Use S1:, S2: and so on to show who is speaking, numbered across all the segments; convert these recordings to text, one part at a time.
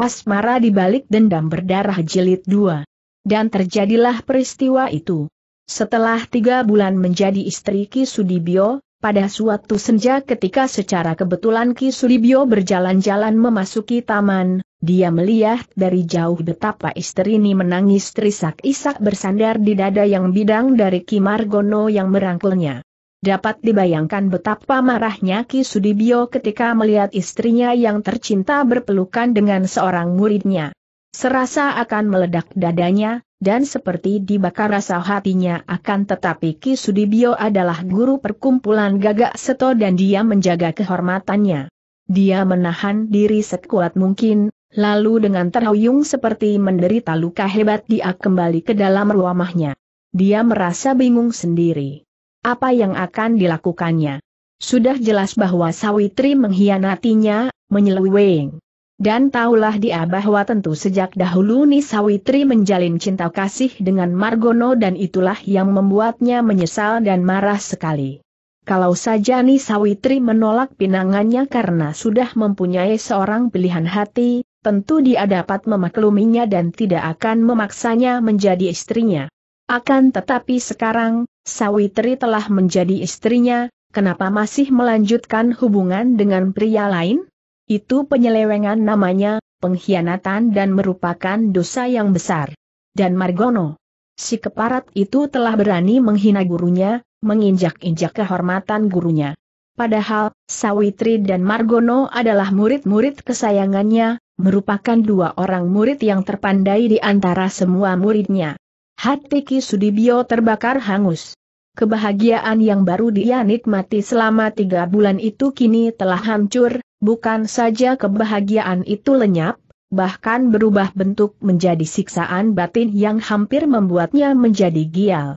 S1: Asmara di balik dendam berdarah jilid dua. Dan terjadilah peristiwa itu. Setelah tiga bulan menjadi istri Ki Sudibyo, pada suatu senja ketika secara kebetulan Ki Sudibyo berjalan-jalan memasuki taman, dia melihat dari jauh betapa istri ini menangis terisak-isak bersandar di dada yang bidang dari Ki Margono yang merangkulnya. Dapat dibayangkan betapa marahnya Ki Sudibyo ketika melihat istrinya yang tercinta berpelukan dengan seorang muridnya. Serasa akan meledak dadanya, dan seperti dibakar rasa hatinya akan tetapi Ki Sudibyo adalah guru perkumpulan gagak seto dan dia menjaga kehormatannya. Dia menahan diri sekuat mungkin, lalu dengan terhuyung seperti menderita luka hebat dia kembali ke dalam rumahnya. Dia merasa bingung sendiri. Apa yang akan dilakukannya? Sudah jelas bahwa Sawitri mengkhianatinya, menyeleweng. Dan tahulah dia bahwa tentu sejak dahulu Ni Sawitri menjalin cinta kasih dengan Margono dan itulah yang membuatnya menyesal dan marah sekali. Kalau saja Ni Sawitri menolak pinangannya karena sudah mempunyai seorang pilihan hati, tentu dia dapat memakluminya dan tidak akan memaksanya menjadi istrinya. Akan tetapi sekarang, Sawitri telah menjadi istrinya, kenapa masih melanjutkan hubungan dengan pria lain? Itu penyelewengan namanya, pengkhianatan dan merupakan dosa yang besar. Dan Margono, si keparat itu telah berani menghina gurunya, menginjak-injak kehormatan gurunya. Padahal, Sawitri dan Margono adalah murid-murid kesayangannya, merupakan dua orang murid yang terpandai di antara semua muridnya. Hati Ki Sudibyo terbakar hangus. Kebahagiaan yang baru dia nikmati selama tiga bulan itu kini telah hancur, bukan saja kebahagiaan itu lenyap, bahkan berubah bentuk menjadi siksaan batin yang hampir membuatnya menjadi gial.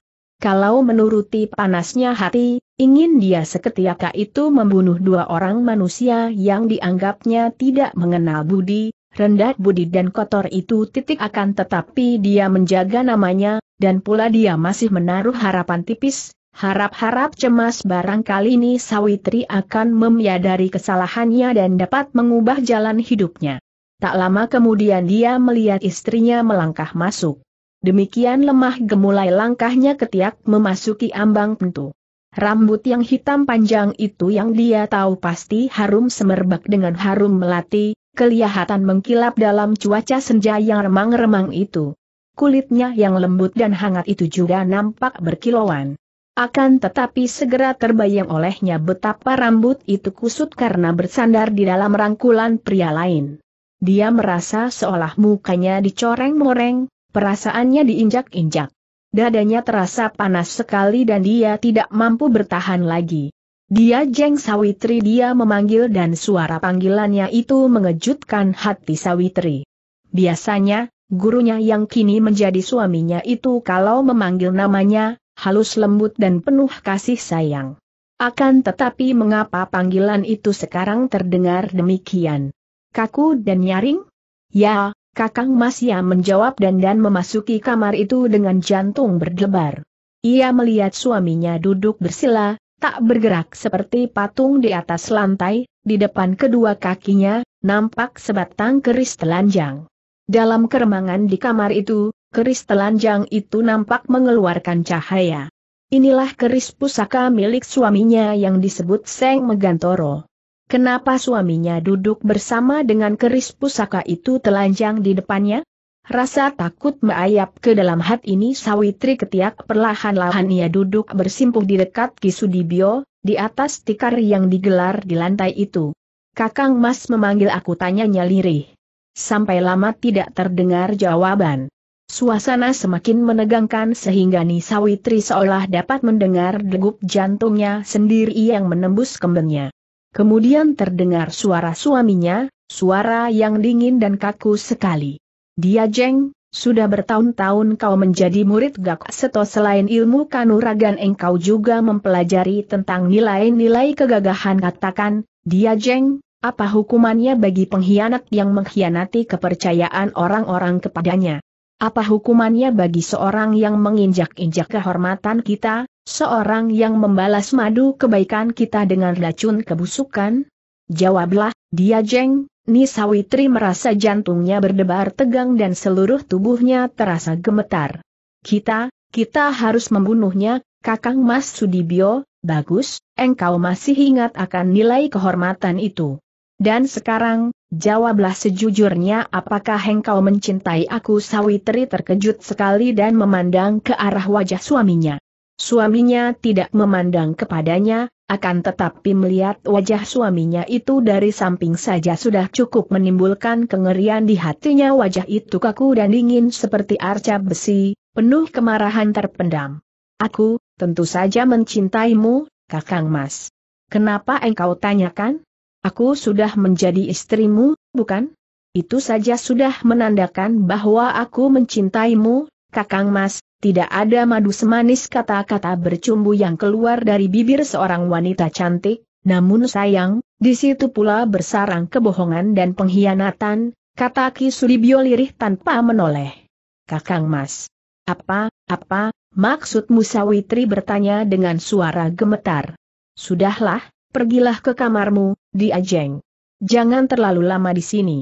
S1: Kalau menuruti panasnya hati, ingin dia seketika itu membunuh dua orang manusia yang dianggapnya tidak mengenal budi, rendah budi dan kotor itu titik akan tetapi dia menjaga namanya, dan pula dia masih menaruh harapan tipis, harap-harap cemas barangkali ini Sawitri akan menyadari kesalahannya dan dapat mengubah jalan hidupnya. Tak lama kemudian dia melihat istrinya melangkah masuk. Demikian lemah gemulai langkahnya ketiak memasuki ambang pintu. Rambut yang hitam panjang itu yang dia tahu pasti harum semerbak dengan harum melati, kelihatan mengkilap dalam cuaca senja yang remang-remang itu. Kulitnya yang lembut dan hangat itu juga nampak berkilauan. Akan tetapi segera terbayang olehnya betapa rambut itu kusut karena bersandar di dalam rangkulan pria lain. Dia merasa seolah mukanya dicoreng-moreng, perasaannya diinjak-injak. Dadanya terasa panas sekali dan dia tidak mampu bertahan lagi. Dia Jeng Sawitri dia memanggil dan suara panggilannya itu mengejutkan hati Sawitri. Biasanya, gurunya yang kini menjadi suaminya itu kalau memanggil namanya, halus lembut dan penuh kasih sayang. Akan tetapi mengapa panggilan itu sekarang terdengar demikian? Kaku dan nyaring? Ya, Kakang Mas ya menjawab dan dan memasuki kamar itu dengan jantung berdebar. Ia melihat suaminya duduk bersila, tak bergerak seperti patung di atas lantai, di depan kedua kakinya, nampak sebatang keris telanjang. Dalam keremangan di kamar itu, keris telanjang itu nampak mengeluarkan cahaya. Inilah keris pusaka milik suaminya yang disebut Seng Megantoro. Kenapa suaminya duduk bersama dengan keris pusaka itu telanjang di depannya? Rasa takut meayap ke dalam hati ini Sawitri ketiak perlahan-lahan ia duduk bersimpuh di dekat Kisudibyo, di atas tikar yang digelar di lantai itu. Kakang Mas memanggil aku tanyanya lirih. Sampai lama tidak terdengar jawaban. Suasana semakin menegangkan sehingga Ni Sawitri seolah dapat mendengar degup jantungnya sendiri yang menembus kembennya. Kemudian terdengar suara suaminya, suara yang dingin dan kaku sekali. Dia Jeng, sudah bertahun-tahun kau menjadi murid Gak Seto selain ilmu kanuragan engkau juga mempelajari tentang nilai-nilai kegagahan katakan, dia Jeng, apa hukumannya bagi pengkhianat yang mengkhianati kepercayaan orang-orang kepadanya? Apa hukumannya bagi seorang yang menginjak-injak kehormatan kita, seorang yang membalas madu kebaikan kita dengan racun kebusukan? Jawablah, dia Jeng, Ni Sawitri merasa jantungnya berdebar tegang dan seluruh tubuhnya terasa gemetar. Kita, kita harus membunuhnya, Kakang Mas Sudibyo, bagus, engkau masih ingat akan nilai kehormatan itu. Dan sekarang, jawablah sejujurnya apakah engkau mencintai aku Sawitri terkejut sekali dan memandang ke arah wajah suaminya. Suaminya tidak memandang kepadanya, akan tetapi melihat wajah suaminya itu dari samping saja sudah cukup menimbulkan kengerian di hatinya wajah itu kaku dan dingin seperti arca besi, penuh kemarahan terpendam. Aku, tentu saja mencintaimu, Kakang Mas. Kenapa engkau tanyakan? Aku sudah menjadi istrimu, bukan? Itu saja sudah menandakan bahwa aku mencintaimu, Kakang Mas, tidak ada madu semanis kata-kata bercumbu yang keluar dari bibir seorang wanita cantik, namun sayang, di situ pula bersarang kebohongan dan pengkhianatan, kata Ki Sudibyo lirih tanpa menoleh. Kakang Mas, apa, apa, maksudmu Sawitri bertanya dengan suara gemetar. Sudahlah, pergilah ke kamarmu, diajeng. Jangan terlalu lama di sini.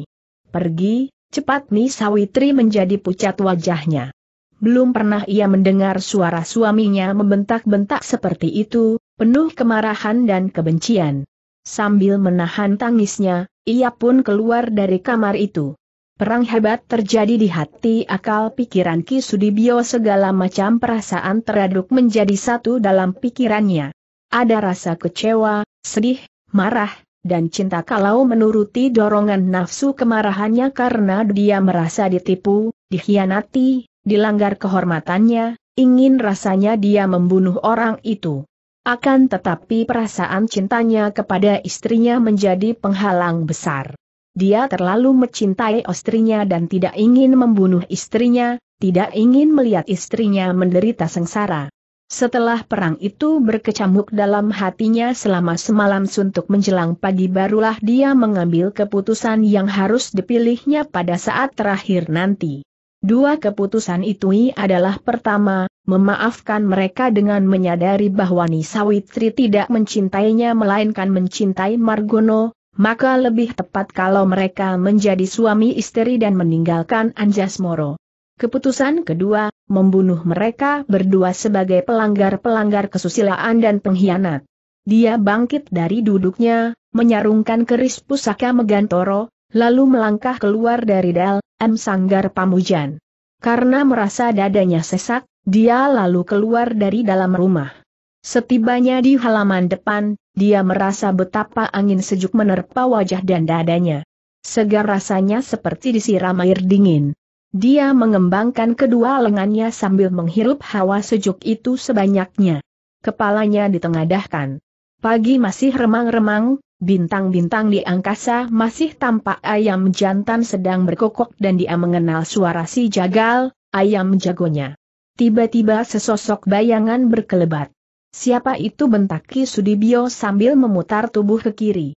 S1: Pergi, cepat nih Sawitri menjadi pucat wajahnya. Belum pernah ia mendengar suara suaminya membentak-bentak seperti itu, penuh kemarahan dan kebencian. Sambil menahan tangisnya, ia pun keluar dari kamar itu. Perang hebat terjadi di hati akal pikiran Ki Sudibyo segala macam perasaan teraduk menjadi satu dalam pikirannya. Ada rasa kecewa, sedih, marah, dan cinta kalau menuruti dorongan nafsu kemarahannya karena dia merasa ditipu, dikhianati, dilanggar kehormatannya, ingin rasanya dia membunuh orang itu. Akan tetapi perasaan cintanya kepada istrinya menjadi penghalang besar. Dia terlalu mencintai istrinya dan tidak ingin membunuh istrinya, tidak ingin melihat istrinya menderita sengsara. Setelah perang itu berkecamuk dalam hatinya selama semalam suntuk menjelang pagi barulah dia mengambil keputusan yang harus dipilihnya pada saat terakhir nanti. Dua keputusan itu adalah pertama, memaafkan mereka dengan menyadari bahwa Nisawitri tidak mencintainya melainkan mencintai Margono, maka lebih tepat kalau mereka menjadi suami istri dan meninggalkan Anjas Moro. Keputusan kedua, membunuh mereka berdua sebagai pelanggar-pelanggar kesusilaan dan pengkhianat. Dia bangkit dari duduknya, menyarungkan keris pusaka Megantoro, lalu melangkah keluar dari Dal, M. Sanggar Pamujan. Karena merasa dadanya sesak, dia lalu keluar dari dalam rumah. Setibanya di halaman depan, dia merasa betapa angin sejuk menerpa wajah dan dadanya. Segar rasanya seperti disiram air dingin. Dia mengembangkan kedua lengannya sambil menghirup hawa sejuk itu sebanyaknya. Kepalanya ditengadahkan. Pagi masih remang-remang, bintang-bintang di angkasa masih tampak ayam jantan sedang berkokok dan dia mengenal suara si jagal, ayam jagonya. Tiba-tiba sesosok bayangan berkelebat. Siapa itu bentaki Sudibyo sambil memutar tubuh ke kiri.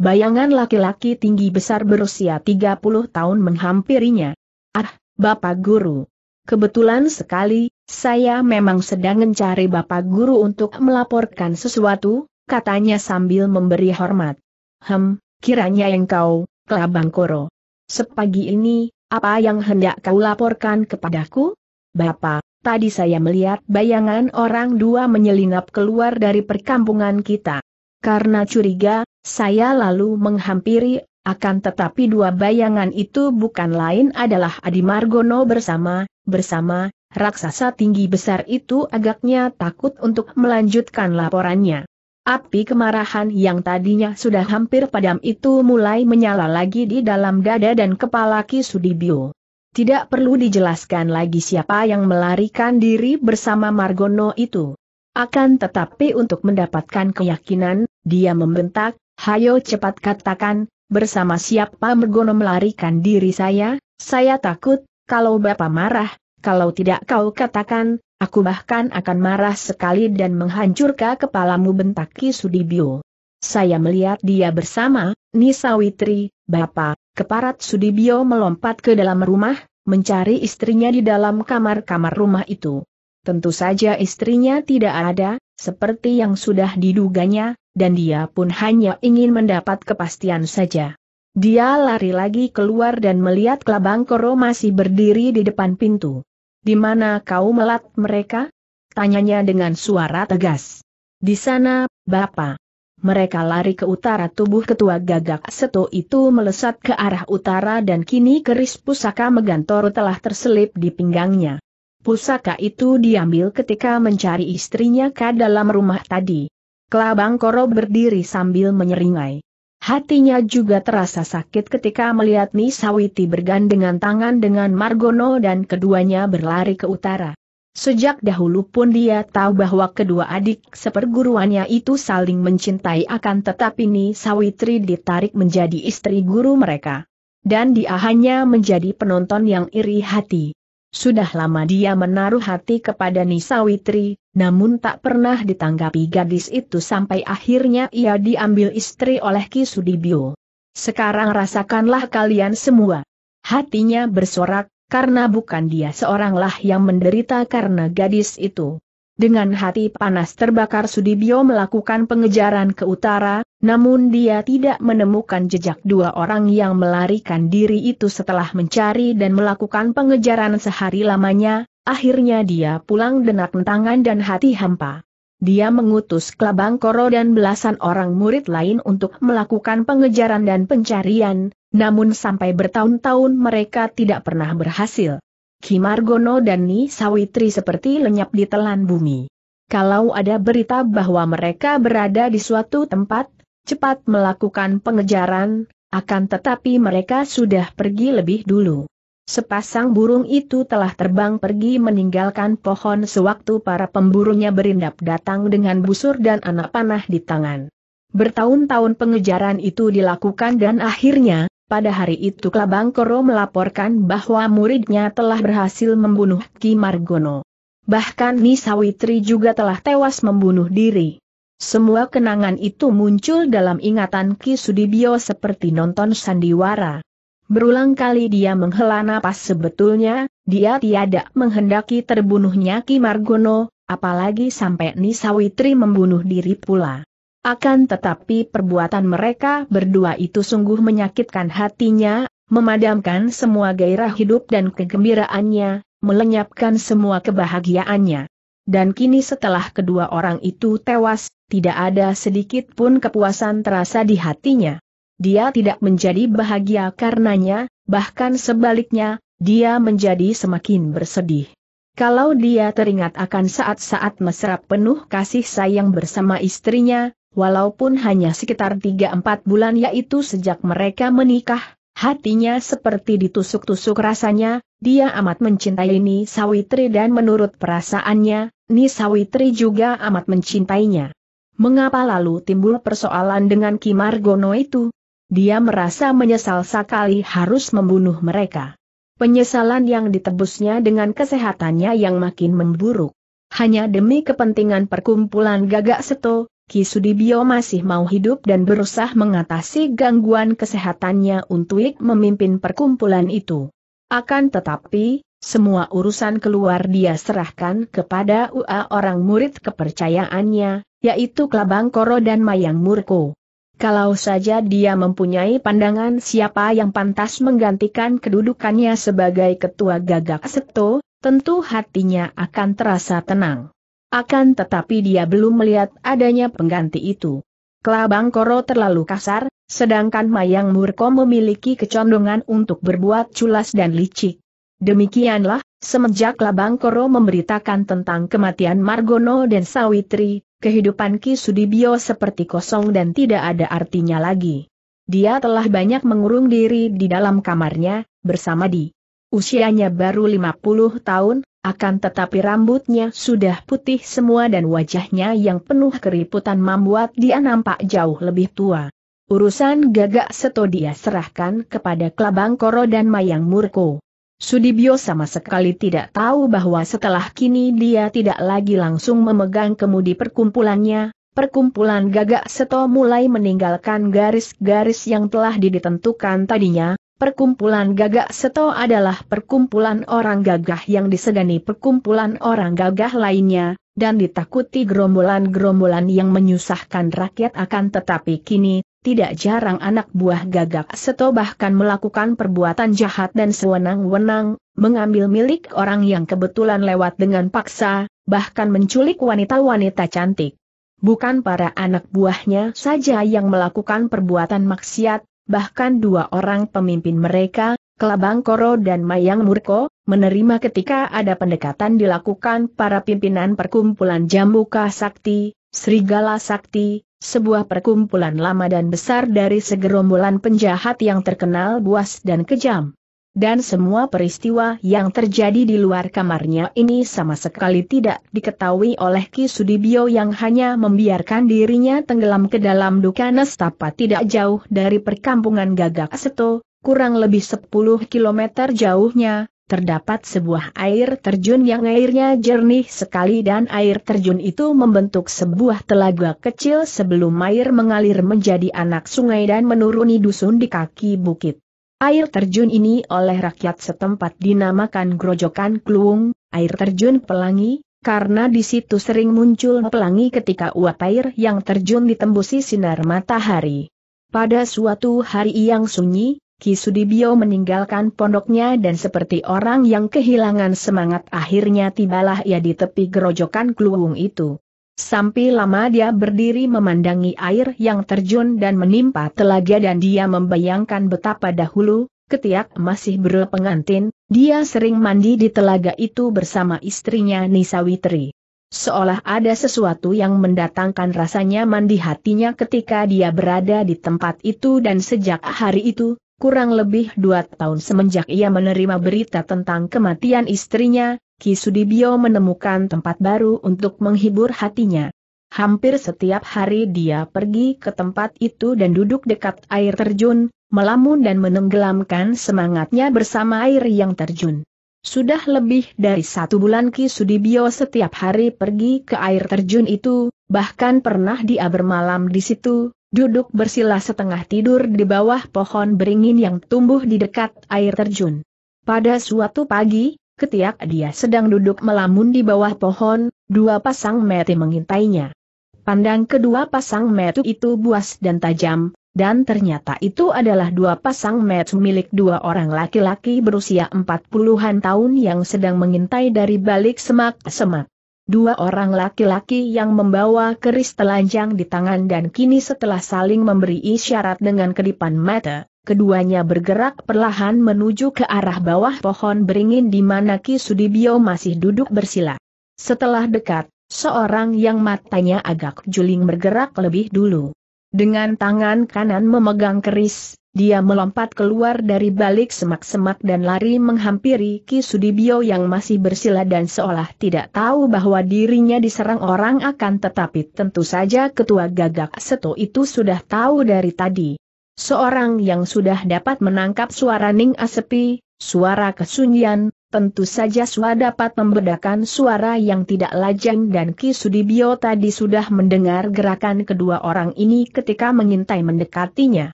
S1: Bayangan laki-laki tinggi besar berusia 30 tahun menghampirinya. Ah, Bapak Guru. Kebetulan sekali, saya memang sedang mencari Bapak Guru untuk melaporkan sesuatu, katanya sambil memberi hormat. Hem, kiranya engkau, Kelabang Koro. Sepagi ini, apa yang hendak kau laporkan kepadaku? Bapak, tadi saya melihat bayangan orang dua menyelinap keluar dari perkampungan kita. Karena curiga, saya lalu menghampiri, akan tetapi dua bayangan itu bukan lain adalah Adi Margono bersama, bersama, raksasa tinggi besar itu agaknya takut untuk melanjutkan laporannya. Api kemarahan yang tadinya sudah hampir padam itu mulai menyala lagi di dalam dada dan kepala Ki Sudibyo. Tidak perlu dijelaskan lagi siapa yang melarikan diri bersama Margono itu. Akan tetapi untuk mendapatkan keyakinan, dia membentak, hayo cepat katakan, bersama siapa Margono melarikan diri saya, saya takut, kalau Bapak marah, kalau tidak kau katakan, aku bahkan akan marah sekali dan menghancurkan kepalamu bentaki Sudibyo. Saya melihat dia bersama, Nisawitri, Bapak, Keparat Sudibyo melompat ke dalam rumah, mencari istrinya di dalam kamar-kamar rumah itu. Tentu saja istrinya tidak ada, seperti yang sudah diduganya, dan dia pun hanya ingin mendapat kepastian saja. Dia lari lagi keluar dan melihat Klabang Koro masih berdiri di depan pintu. Di mana kau melat mereka? Tanyanya dengan suara tegas. Di sana, Bapak. Mereka lari ke utara tubuh ketua gagak seto itu melesat ke arah utara dan kini keris pusaka Megantoro telah terselip di pinggangnya. Pusaka itu diambil ketika mencari istrinya ke dalam rumah tadi. Kelabang Koro berdiri sambil menyeringai. Hatinya juga terasa sakit ketika melihat Nisawiti bergandengan tangan dengan Margono dan keduanya berlari ke utara. Sejak dahulu pun dia tahu bahwa kedua adik seperguruannya itu saling mencintai akan tetapi Nisawitri ditarik menjadi istri guru mereka. Dan dia hanya menjadi penonton yang iri hati. Sudah lama dia menaruh hati kepada Nisawitri, namun tak pernah ditanggapi gadis itu sampai akhirnya ia diambil istri oleh Ki Sudibyo. Sekarang rasakanlah kalian semua. Hatinya bersorak, karena bukan dia seoranglah yang menderita karena gadis itu. Dengan hati panas terbakar Sudibyo melakukan pengejaran ke utara, namun dia tidak menemukan jejak dua orang yang melarikan diri itu setelah mencari dan melakukan pengejaran sehari lamanya, akhirnya dia pulang denak tangan dan hati hampa. Dia mengutus Klabang Koro dan belasan orang murid lain untuk melakukan pengejaran dan pencarian, namun sampai bertahun-tahun mereka tidak pernah berhasil. Kimargono dan Ni Sawitri seperti lenyap di telan bumi. Kalau ada berita bahwa mereka berada di suatu tempat, cepat melakukan pengejaran, akan tetapi mereka sudah pergi lebih dulu. Sepasang burung itu telah terbang pergi meninggalkan pohon sewaktu para pemburunya berindap datang dengan busur dan anak panah di tangan. Bertahun-tahun pengejaran itu dilakukan dan akhirnya, pada hari itu Klabang Koro melaporkan bahwa muridnya telah berhasil membunuh Ki Margono. Bahkan Nisawitri juga telah tewas membunuh diri. Semua kenangan itu muncul dalam ingatan Ki Sudibyo seperti nonton sandiwara. Berulang kali dia menghela napas sebetulnya, dia tiada menghendaki terbunuhnya Ki Margono, apalagi sampai Nisawitri membunuh diri pula. Akan tetapi perbuatan mereka berdua itu sungguh menyakitkan hatinya, memadamkan semua gairah hidup dan kegembiraannya, melenyapkan semua kebahagiaannya. Dan kini setelah kedua orang itu tewas, tidak ada sedikit pun kepuasan terasa di hatinya. Dia tidak menjadi bahagia karenanya, bahkan sebaliknya, dia menjadi semakin bersedih. Kalau dia teringat akan saat-saat mesra penuh kasih sayang bersama istrinya, walaupun hanya sekitar 3-4 bulan yaitu sejak mereka menikah, hatinya seperti ditusuk-tusuk rasanya, dia amat mencintai Ni Sawitri dan menurut perasaannya, Ni Sawitri juga amat mencintainya. Mengapa lalu timbul persoalan dengan Ki Margono itu? Dia merasa menyesal sekali harus membunuh mereka. Penyesalan yang ditebusnya dengan kesehatannya yang makin memburuk. Hanya demi kepentingan perkumpulan gagak seto, Ki Sudibyo masih mau hidup dan berusaha mengatasi gangguan kesehatannya untuk memimpin perkumpulan itu. Akan tetapi, semua urusan keluar dia serahkan kepada UA orang murid kepercayaannya, yaitu Klabang Koro dan Mayang Murko. Kalau saja dia mempunyai pandangan siapa yang pantas menggantikan kedudukannya sebagai ketua gagak seto, tentu hatinya akan terasa tenang. Akan tetapi dia belum melihat adanya pengganti itu. Kelabang Koro terlalu kasar, sedangkan Mayang Murko memiliki kecondongan untuk berbuat culas dan licik. Demikianlah, semenjak Labang Koro memberitakan tentang kematian Margono dan Sawitri, kehidupan Ki Sudibyo seperti kosong dan tidak ada artinya lagi. Dia telah banyak mengurung diri di dalam kamarnya, bersama di usianya baru 50 tahun, akan tetapi rambutnya sudah putih semua dan wajahnya yang penuh keriputan membuat dia nampak jauh lebih tua. Urusan gagak seto dia serahkan kepada Klabang Koro dan Mayang Murko. Sudibyo sama sekali tidak tahu bahwa setelah kini dia tidak lagi langsung memegang kemudi perkumpulannya, perkumpulan gagak seto mulai meninggalkan garis-garis yang telah ditentukan tadinya, Perkumpulan gagak seto adalah perkumpulan orang gagah yang disegani perkumpulan orang gagah lainnya, dan ditakuti gerombolan-gerombolan yang menyusahkan rakyat akan tetapi kini, tidak jarang anak buah gagak seto bahkan melakukan perbuatan jahat dan sewenang-wenang, mengambil milik orang yang kebetulan lewat dengan paksa, bahkan menculik wanita-wanita cantik. Bukan para anak buahnya saja yang melakukan perbuatan maksiat, bahkan dua orang pemimpin mereka, Kelabang Koro dan Mayang Murko, menerima ketika ada pendekatan dilakukan para pimpinan perkumpulan Jambuka Sakti, Serigala Sakti, sebuah perkumpulan lama dan besar dari segerombolan penjahat yang terkenal buas dan kejam. Dan semua peristiwa yang terjadi di luar kamarnya ini sama sekali tidak diketahui oleh Ki Sudibyo yang hanya membiarkan dirinya tenggelam ke dalam duka nestapa tidak jauh dari perkampungan Gagak Seto, kurang lebih 10 kilometer jauhnya, terdapat sebuah air terjun yang airnya jernih sekali dan air terjun itu membentuk sebuah telaga kecil sebelum air mengalir menjadi anak sungai dan menuruni dusun di kaki bukit. Air terjun ini oleh rakyat setempat dinamakan Grojokan Kluung, air terjun pelangi, karena di situ sering muncul pelangi ketika uap air yang terjun ditembusi sinar matahari. Pada suatu hari yang sunyi, Ki Sudibyo meninggalkan pondoknya dan seperti orang yang kehilangan semangat akhirnya tibalah ia di tepi gerojokan keluung itu. Sampai lama dia berdiri memandangi air yang terjun dan menimpa telaga dan dia membayangkan betapa dahulu, ketiak masih berpengantin, dia sering mandi di telaga itu bersama istrinya Nisawitri. Seolah ada sesuatu yang mendatangkan rasa nyaman di hatinya ketika dia berada di tempat itu dan sejak hari itu, Kurang lebih dua tahun semenjak ia menerima berita tentang kematian istrinya, Ki Sudibyo menemukan tempat baru untuk menghibur hatinya. Hampir setiap hari dia pergi ke tempat itu dan duduk dekat air terjun, melamun dan menenggelamkan semangatnya bersama air yang terjun. Sudah lebih dari satu bulan Ki Sudibyo setiap hari pergi ke air terjun itu, bahkan pernah dia bermalam di situ, duduk bersila setengah tidur di bawah pohon beringin yang tumbuh di dekat air terjun. Pada suatu pagi, ketika dia sedang duduk melamun di bawah pohon, dua pasang mati mengintainya. Pandang kedua pasang metu itu buas dan tajam, dan ternyata itu adalah dua pasang metu milik dua orang laki-laki berusia empat puluhan tahun yang sedang mengintai dari balik semak-semak dua orang laki-laki yang membawa keris telanjang di tangan dan kini setelah saling memberi isyarat dengan kedipan mata, keduanya bergerak perlahan menuju ke arah bawah pohon beringin di mana Ki Sudibyo masih duduk bersila. Setelah dekat, seorang yang matanya agak juling bergerak lebih dulu. Dengan tangan kanan memegang keris, dia melompat keluar dari balik semak-semak dan lari menghampiri Ki Sudibyo yang masih bersila dan seolah tidak tahu bahwa dirinya diserang orang akan tetapi tentu saja ketua gagak seto itu sudah tahu dari tadi. Seorang yang sudah dapat menangkap suara Ning Asepi, suara kesunyian, tentu saja sudah dapat membedakan suara yang tidak lajang dan Ki Sudibyo tadi sudah mendengar gerakan kedua orang ini ketika mengintai mendekatinya.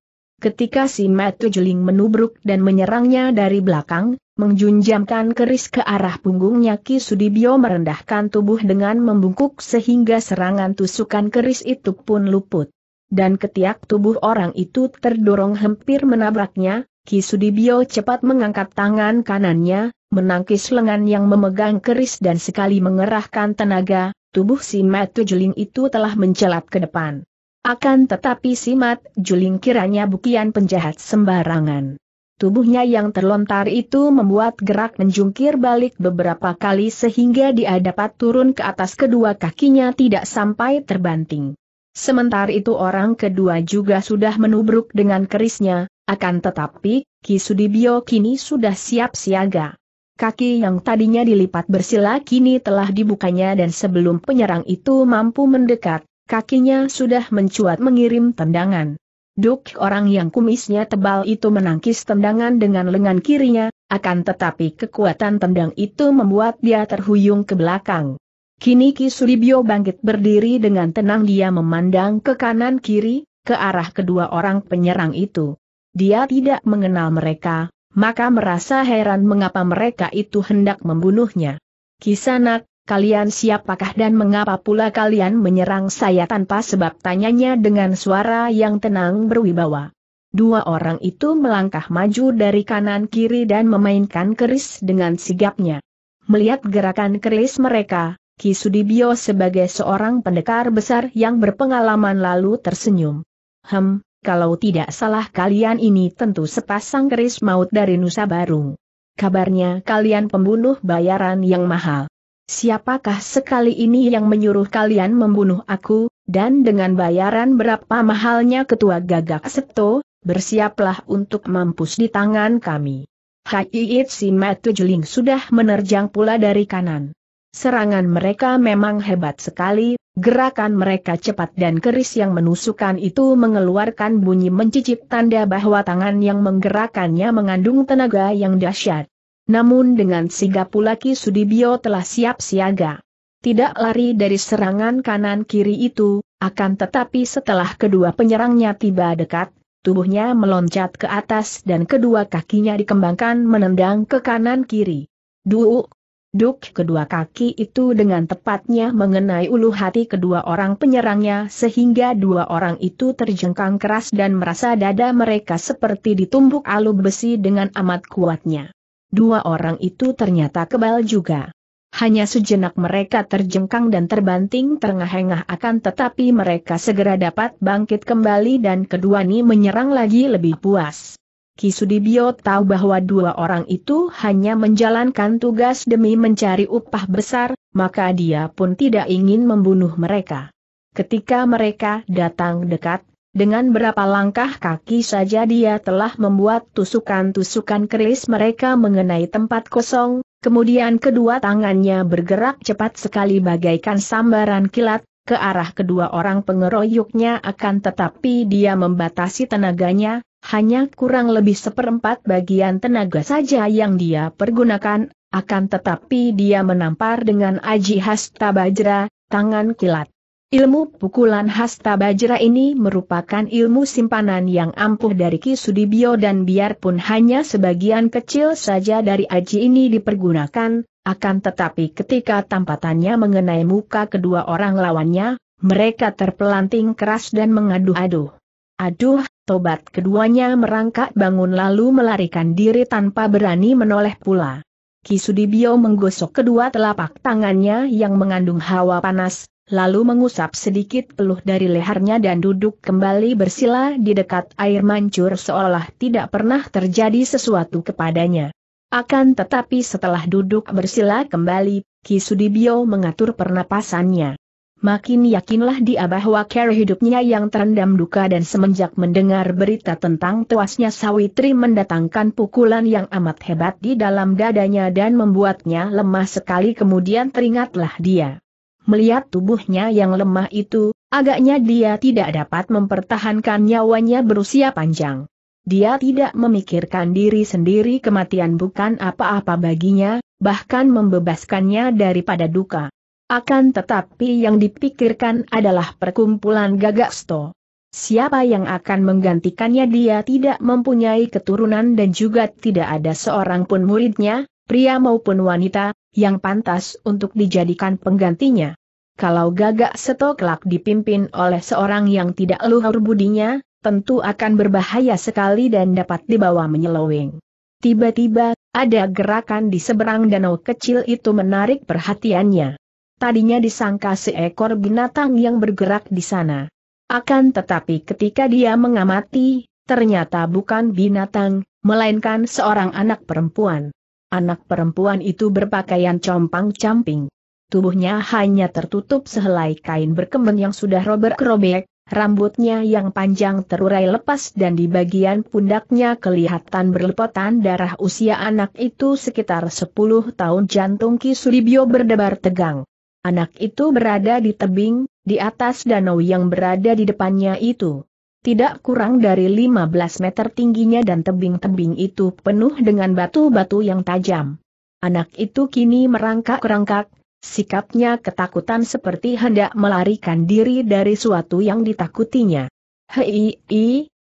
S1: Ketika si Matu Jeling menubruk dan menyerangnya dari belakang, menjunjamkan keris ke arah punggungnya Ki Sudibyo merendahkan tubuh dengan membungkuk sehingga serangan tusukan keris itu pun luput. Dan ketiak tubuh orang itu terdorong hampir menabraknya, Ki Sudibyo cepat mengangkat tangan kanannya, menangkis lengan yang memegang keris dan sekali mengerahkan tenaga, tubuh si Matu Jeling itu telah mencelat ke depan. Akan tetapi Simat Juling kiranya bukian penjahat sembarangan. Tubuhnya yang terlontar itu membuat gerak menjungkir balik beberapa kali sehingga dia dapat turun ke atas kedua kakinya tidak sampai terbanting. Sementara itu orang kedua juga sudah menubruk dengan kerisnya, akan tetapi, Ki Sudibyo kini sudah siap siaga. Kaki yang tadinya dilipat bersila kini telah dibukanya dan sebelum penyerang itu mampu mendekat, kakinya sudah mencuat mengirim tendangan. Duk orang yang kumisnya tebal itu menangkis tendangan dengan lengan kirinya, akan tetapi kekuatan tendang itu membuat dia terhuyung ke belakang. Kini Ki Suribyo bangkit berdiri dengan tenang dia memandang ke kanan kiri, ke arah kedua orang penyerang itu. Dia tidak mengenal mereka, maka merasa heran mengapa mereka itu hendak membunuhnya. Kisanak, kalian siapakah dan mengapa pula kalian menyerang saya tanpa sebab tanyanya dengan suara yang tenang berwibawa. Dua orang itu melangkah maju dari kanan kiri dan memainkan keris dengan sigapnya. Melihat gerakan keris mereka, Ki Sudibyo sebagai seorang pendekar besar yang berpengalaman lalu tersenyum. Hem, kalau tidak salah kalian ini tentu sepasang keris maut dari Nusa Barung. Kabarnya kalian pembunuh bayaran yang mahal. Siapakah sekali ini yang menyuruh kalian membunuh aku, dan dengan bayaran berapa mahalnya ketua gagak seto, bersiaplah untuk mampus di tangan kami. Haiit si Matujeling sudah menerjang pula dari kanan. Serangan mereka memang hebat sekali, gerakan mereka cepat dan keris yang menusukkan itu mengeluarkan bunyi mencicip tanda bahwa tangan yang menggerakkannya mengandung tenaga yang dahsyat. Namun dengan sigap pula Ki Sudibyo telah siap siaga. Tidak lari dari serangan kanan kiri itu, akan tetapi setelah kedua penyerangnya tiba dekat, tubuhnya meloncat ke atas dan kedua kakinya dikembangkan menendang ke kanan kiri. Duuk, Duk kedua kaki itu dengan tepatnya mengenai ulu hati kedua orang penyerangnya sehingga dua orang itu terjengkang keras dan merasa dada mereka seperti ditumbuk alu besi dengan amat kuatnya. Dua orang itu ternyata kebal juga. Hanya sejenak mereka terjengkang dan terbanting terengah-engah akan tetapi mereka segera dapat bangkit kembali dan kedua ini menyerang lagi lebih puas. Ki Sudibyo tahu bahwa dua orang itu hanya menjalankan tugas demi mencari upah besar, maka dia pun tidak ingin membunuh mereka. Ketika mereka datang dekat, dengan berapa langkah kaki saja dia telah membuat tusukan-tusukan keris mereka mengenai tempat kosong, kemudian kedua tangannya bergerak cepat sekali bagaikan sambaran kilat, ke arah kedua orang pengeroyoknya akan tetapi dia membatasi tenaganya, hanya kurang lebih seperempat bagian tenaga saja yang dia pergunakan, akan tetapi dia menampar dengan aji hasta bajra, tangan kilat. Ilmu pukulan hasta bajra ini merupakan ilmu simpanan yang ampuh dari Ki Sudibyo dan biarpun hanya sebagian kecil saja dari aji ini dipergunakan, akan tetapi ketika tampatannya mengenai muka kedua orang lawannya, mereka terpelanting keras dan mengaduh-aduh. Aduh, tobat keduanya merangkak bangun lalu melarikan diri tanpa berani menoleh pula. Ki Sudibyo menggosok kedua telapak tangannya yang mengandung hawa panas, lalu mengusap sedikit peluh dari lehernya dan duduk kembali bersila di dekat air mancur seolah tidak pernah terjadi sesuatu kepadanya. Akan tetapi setelah duduk bersila kembali, Ki Sudibyo mengatur pernapasannya. Makin yakinlah dia bahwa cara hidupnya yang terendam duka dan semenjak mendengar berita tentang tuasnya Sawitri mendatangkan pukulan yang amat hebat di dalam dadanya dan membuatnya lemah sekali kemudian teringatlah dia. Melihat tubuhnya yang lemah itu, agaknya dia tidak dapat mempertahankan nyawanya berusia panjang. Dia tidak memikirkan diri sendiri kematian bukan apa-apa baginya, bahkan membebaskannya daripada duka. Akan tetapi yang dipikirkan adalah perkumpulan Gagaksto. Siapa yang akan menggantikannya dia tidak mempunyai keturunan dan juga tidak ada seorang pun muridnya, pria maupun wanita, yang pantas untuk dijadikan penggantinya. Kalau Gagak Seto kelak dipimpin oleh seorang yang tidak luhur budinya, tentu akan berbahaya sekali dan dapat dibawa menyeloweng. Tiba-tiba, ada gerakan di seberang danau kecil itu menarik perhatiannya. Tadinya disangka seekor binatang yang bergerak di sana. Akan tetapi ketika dia mengamati, ternyata bukan binatang, melainkan seorang anak perempuan. Anak perempuan itu berpakaian compang-camping. Tubuhnya hanya tertutup sehelai kain berkemben yang sudah robek-robek, rambutnya yang panjang terurai lepas dan di bagian pundaknya kelihatan berlepotan darah usia anak itu sekitar 10 tahun jantung Ki Sudibyo berdebar tegang. Anak itu berada di tebing, di atas danau yang berada di depannya itu. Tidak kurang dari 15 meter tingginya dan tebing-tebing itu penuh dengan batu-batu yang tajam. Anak itu kini merangkak-rangkak, sikapnya ketakutan seperti hendak melarikan diri dari suatu yang ditakutinya. Hei,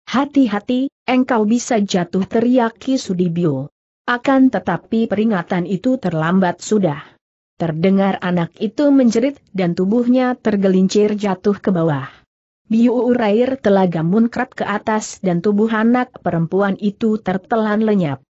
S1: hati-hati, engkau bisa jatuh teriaki Sudibyo. Akan tetapi peringatan itu terlambat sudah. Terdengar anak itu menjerit dan tubuhnya tergelincir jatuh ke bawah. Biu air telaga munkrat ke atas dan tubuh anak perempuan itu tertelan lenyap.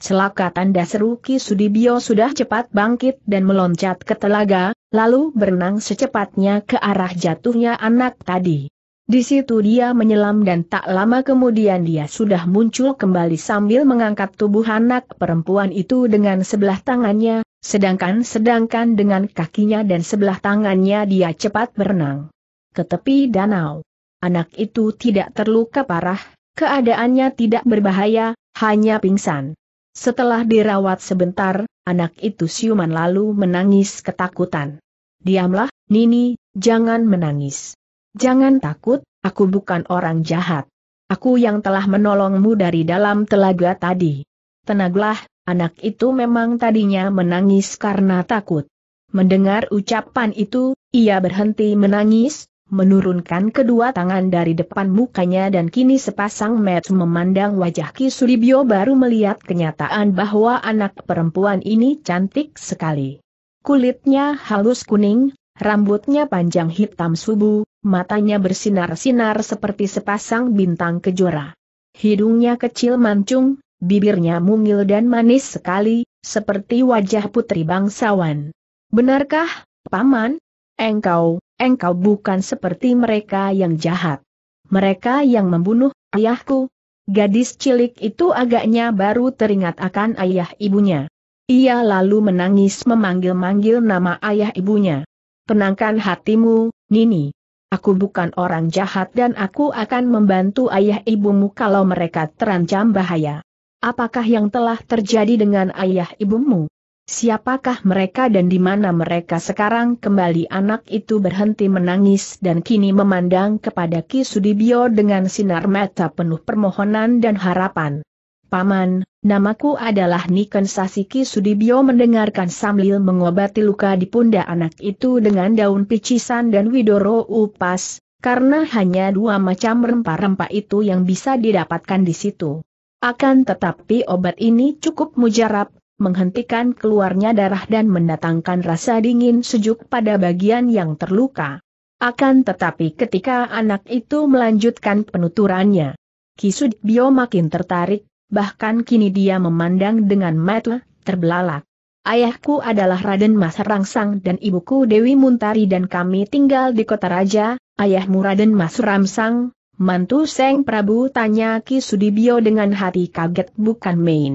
S1: Celaka tanda seru Ki Sudibyo sudah cepat bangkit dan meloncat ke telaga, lalu berenang secepatnya ke arah jatuhnya anak tadi. Di situ dia menyelam dan tak lama kemudian dia sudah muncul kembali sambil mengangkat tubuh anak perempuan itu dengan sebelah tangannya, sedangkan sedangkan dengan kakinya dan sebelah tangannya dia cepat berenang. Ke tepi danau. Anak itu tidak terluka parah, keadaannya tidak berbahaya, hanya pingsan. Setelah dirawat sebentar, anak itu siuman lalu menangis ketakutan. Diamlah, Nini, jangan menangis. Jangan takut, aku bukan orang jahat. Aku yang telah menolongmu dari dalam telaga tadi. Tenaglah, anak itu memang tadinya menangis karena takut. Mendengar ucapan itu, ia berhenti menangis, menurunkan kedua tangan dari depan mukanya dan kini sepasang mata memandang wajah Ki Suribyo baru melihat kenyataan bahwa anak perempuan ini cantik sekali. Kulitnya halus kuning, rambutnya panjang hitam subuh, matanya bersinar-sinar seperti sepasang bintang kejora. Hidungnya kecil mancung, bibirnya mungil dan manis sekali, seperti wajah putri bangsawan. Benarkah, Paman? Engkau, engkau bukan seperti mereka yang jahat. Mereka yang membunuh ayahku. Gadis cilik itu agaknya baru teringat akan ayah ibunya. Ia lalu menangis memanggil-manggil nama ayah ibunya. Tenangkan hatimu, Nini. Aku bukan orang jahat dan aku akan membantu ayah ibumu kalau mereka terancam bahaya. Apakah yang telah terjadi dengan ayah ibumu? Siapakah mereka dan di mana mereka sekarang kembali anak itu berhenti menangis dan kini memandang kepada Ki Sudibyo dengan sinar mata penuh permohonan dan harapan. Paman, namaku adalah Niken Sasiki Sudibyo mendengarkan sambil mengobati luka di pundak anak itu dengan daun picisan dan widoro upas, karena hanya dua macam rempah-rempah itu yang bisa didapatkan di situ. Akan tetapi obat ini cukup mujarab, menghentikan keluarnya darah dan mendatangkan rasa dingin sejuk pada bagian yang terluka. Akan tetapi ketika anak itu melanjutkan penuturannya, Kisudbyo makin tertarik, bahkan kini dia memandang dengan mata terbelalak. Ayahku adalah Raden Mas Rangsang dan ibuku Dewi Muntari dan kami tinggal di kota raja, ayahmu Raden Mas Ramsang, mantu Seng Prabu tanya Ki Sudibyo dengan hati kaget bukan main.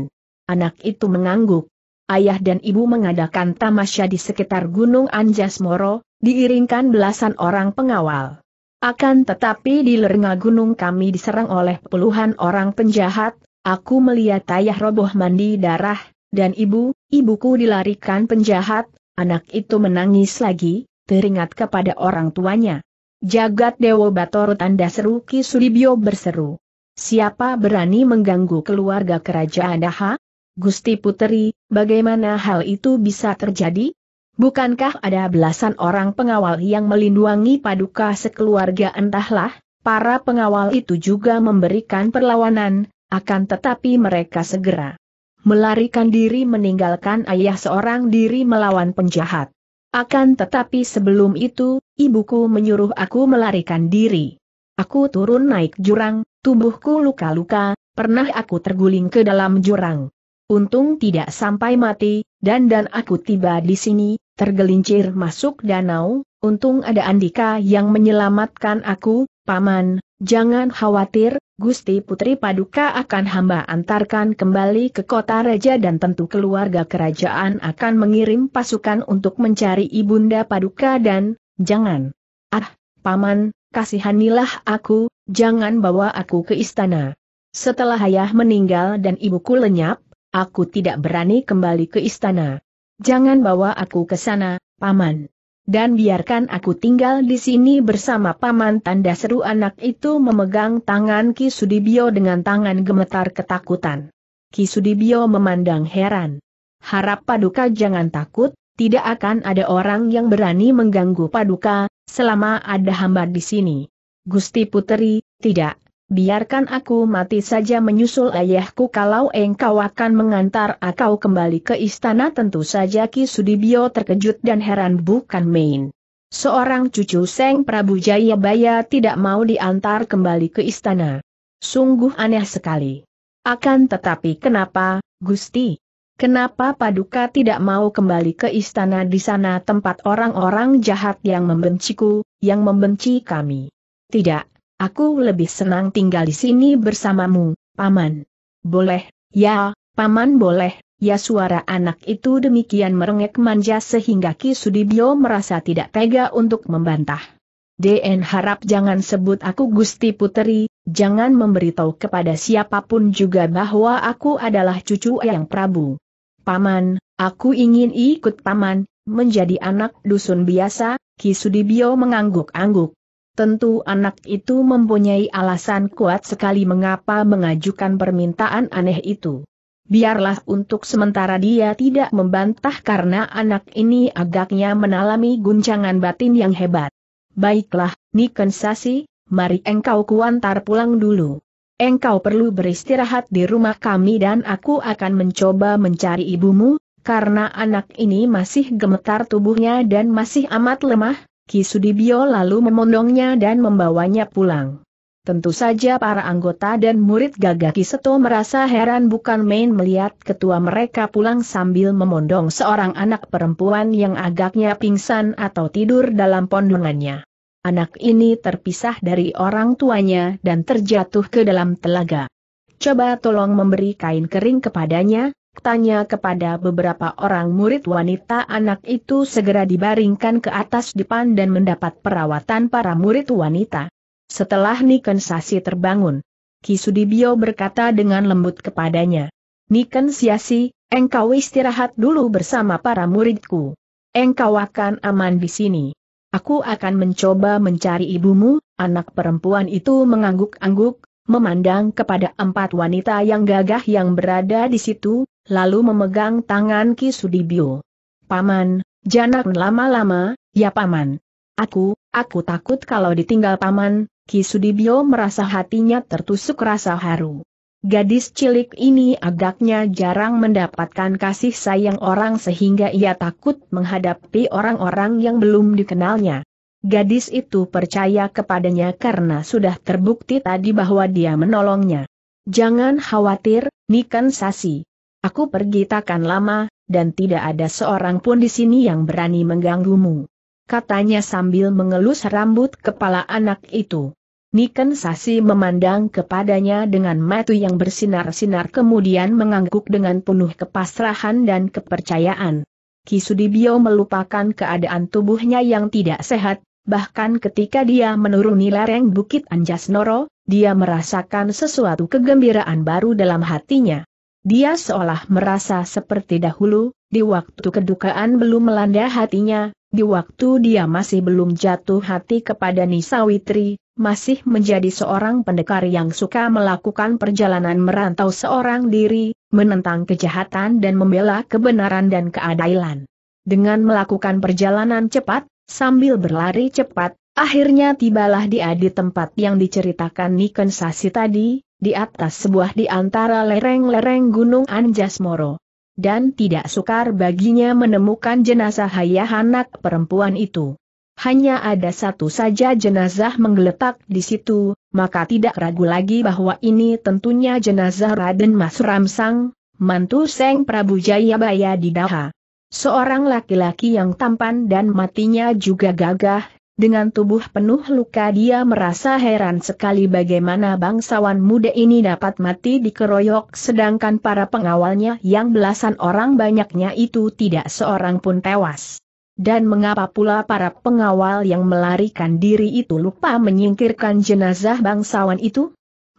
S1: Anak itu mengangguk. Ayah dan ibu mengadakan tamasya di sekitar Gunung Anjas Moro, diiringkan belasan orang pengawal. Akan tetapi di lerengah gunung kami diserang oleh puluhan orang penjahat, aku melihat ayah roboh mandi darah, dan ibu, ibuku dilarikan penjahat, anak itu menangis lagi, teringat kepada orang tuanya. Jagat Dewa Batoro tanda seru Ki Sudibyo berseru. Siapa berani mengganggu keluarga kerajaan Daha? Gusti Puteri, bagaimana hal itu bisa terjadi? Bukankah ada belasan orang pengawal yang melindungi paduka sekeluarga entahlah, para pengawal itu juga memberikan perlawanan, akan tetapi mereka segera melarikan diri meninggalkan ayah seorang diri melawan penjahat. Akan tetapi sebelum itu, ibuku menyuruh aku melarikan diri. Aku turun naik jurang, tubuhku luka-luka, pernah aku terguling ke dalam jurang. Untung tidak sampai mati, dan dan aku tiba di sini, tergelincir masuk danau, untung ada Andika yang menyelamatkan aku, Paman, jangan khawatir, Gusti Putri Paduka akan hamba antarkan kembali ke kota raja dan tentu keluarga kerajaan akan mengirim pasukan untuk mencari Ibunda Paduka dan, jangan. Ah, Paman, kasihanilah aku, jangan bawa aku ke istana. Setelah ayah meninggal dan ibuku lenyap, aku tidak berani kembali ke istana. Jangan bawa aku ke sana, Paman. Dan biarkan aku tinggal di sini bersama Paman tanda seru anak itu memegang tangan Ki Sudibyo dengan tangan gemetar ketakutan. Ki Sudibyo memandang heran. Harap Paduka jangan takut, tidak akan ada orang yang berani mengganggu Paduka, selama ada hamba di sini. Gusti Puteri, tidak, biarkan aku mati saja menyusul ayahku kalau engkau akan mengantar aku kembali ke istana tentu saja Ki Sudibyo terkejut dan heran bukan main. Seorang cucu Seng Prabu Jayabaya tidak mau diantar kembali ke istana. Sungguh aneh sekali. Akan tetapi kenapa, Gusti? Kenapa Paduka tidak mau kembali ke istana di sana tempat orang-orang jahat yang membenciku, yang membenci kami? Tidak, Aku lebih senang tinggal di sini bersamamu, Paman. Boleh, ya, Paman boleh, ya suara anak itu demikian merengek manja sehingga Ki Sudibyo merasa tidak tega untuk membantah. DN harap jangan sebut aku Gusti Puteri, jangan memberitahu kepada siapa pun juga bahwa aku adalah cucu Yang Prabu. Paman, aku ingin ikut Paman, menjadi anak dusun biasa, Ki Sudibyo mengangguk-angguk. Tentu anak itu mempunyai alasan kuat sekali mengapa mengajukan permintaan aneh itu. Biarlah untuk sementara dia tidak membantah karena anak ini agaknya menalami guncangan batin yang hebat. Baiklah, Niken Sasi, mari engkau kuantar pulang dulu. Engkau perlu beristirahat di rumah kami dan aku akan mencoba mencari ibumu, karena anak ini masih gemetar tubuhnya dan masih amat lemah, Ki Sudibyo lalu memondongnya dan membawanya pulang. Tentu saja para anggota dan murid Gagaki Seto merasa heran bukan main melihat ketua mereka pulang sambil memondong seorang anak perempuan yang agaknya pingsan atau tidur dalam pondongannya. Anak ini terpisah dari orang tuanya dan terjatuh ke dalam telaga. Coba tolong memberi kain kering kepadanya, Tanya kepada beberapa orang murid wanita anak itu segera dibaringkan ke atas depan dan mendapat perawatan para murid wanita. Setelah Niken Sasi terbangun, Ki Sudibyo berkata dengan lembut kepadanya, Niken Siasi, engkau istirahat dulu bersama para muridku. Engkau akan aman di sini. Aku akan mencoba mencari ibumu, anak perempuan itu mengangguk-angguk, memandang kepada empat wanita yang gagah yang berada di situ, lalu memegang tangan Ki Sudibyo. Paman, jangan lama-lama, ya Paman. Aku, aku takut kalau ditinggal Paman, Ki Sudibyo merasa hatinya tertusuk rasa haru. Gadis cilik ini agaknya jarang mendapatkan kasih sayang orang sehingga ia takut menghadapi orang-orang yang belum dikenalnya. Gadis itu percaya kepadanya karena sudah terbukti tadi bahwa dia menolongnya. Jangan khawatir, Nikan Sasi. Aku pergi takkan lama, dan tidak ada seorang pun di sini yang berani mengganggumu. Katanya sambil mengelus rambut kepala anak itu. Niken Sasi memandang kepadanya dengan mata yang bersinar-sinar kemudian mengangguk dengan penuh kepasrahan dan kepercayaan. Ki Sudibyo melupakan keadaan tubuhnya yang tidak sehat, bahkan ketika dia menuruni lereng Bukit Anjasnoro, dia merasakan sesuatu kegembiraan baru dalam hatinya. Dia seolah merasa seperti dahulu, di waktu kedukaan belum melanda hatinya, di waktu dia masih belum jatuh hati kepada Nisa Witri, masih menjadi seorang pendekar yang suka melakukan perjalanan merantau seorang diri, menentang kejahatan dan membela kebenaran dan keadilan. Dengan melakukan perjalanan cepat, sambil berlari cepat, akhirnya tibalah dia di tempat yang diceritakan Niken Sasi tadi, di atas sebuah di antara lereng-lereng Gunung Anjasmoro. Dan tidak sukar baginya menemukan jenazah ayah anak perempuan itu. Hanya ada satu saja jenazah menggeletak di situ, maka tidak ragu lagi bahwa ini tentunya jenazah Raden Mas Ramsang, mantu Seng Prabu Jayabaya di Daha. Seorang laki-laki yang tampan dan matinya juga gagah, dengan tubuh penuh luka dia merasa heran sekali bagaimana bangsawan muda ini dapat mati dikeroyok sedangkan para pengawalnya yang belasan orang banyaknya itu tidak seorang pun tewas. Dan mengapa pula para pengawal yang melarikan diri itu lupa menyingkirkan jenazah bangsawan itu?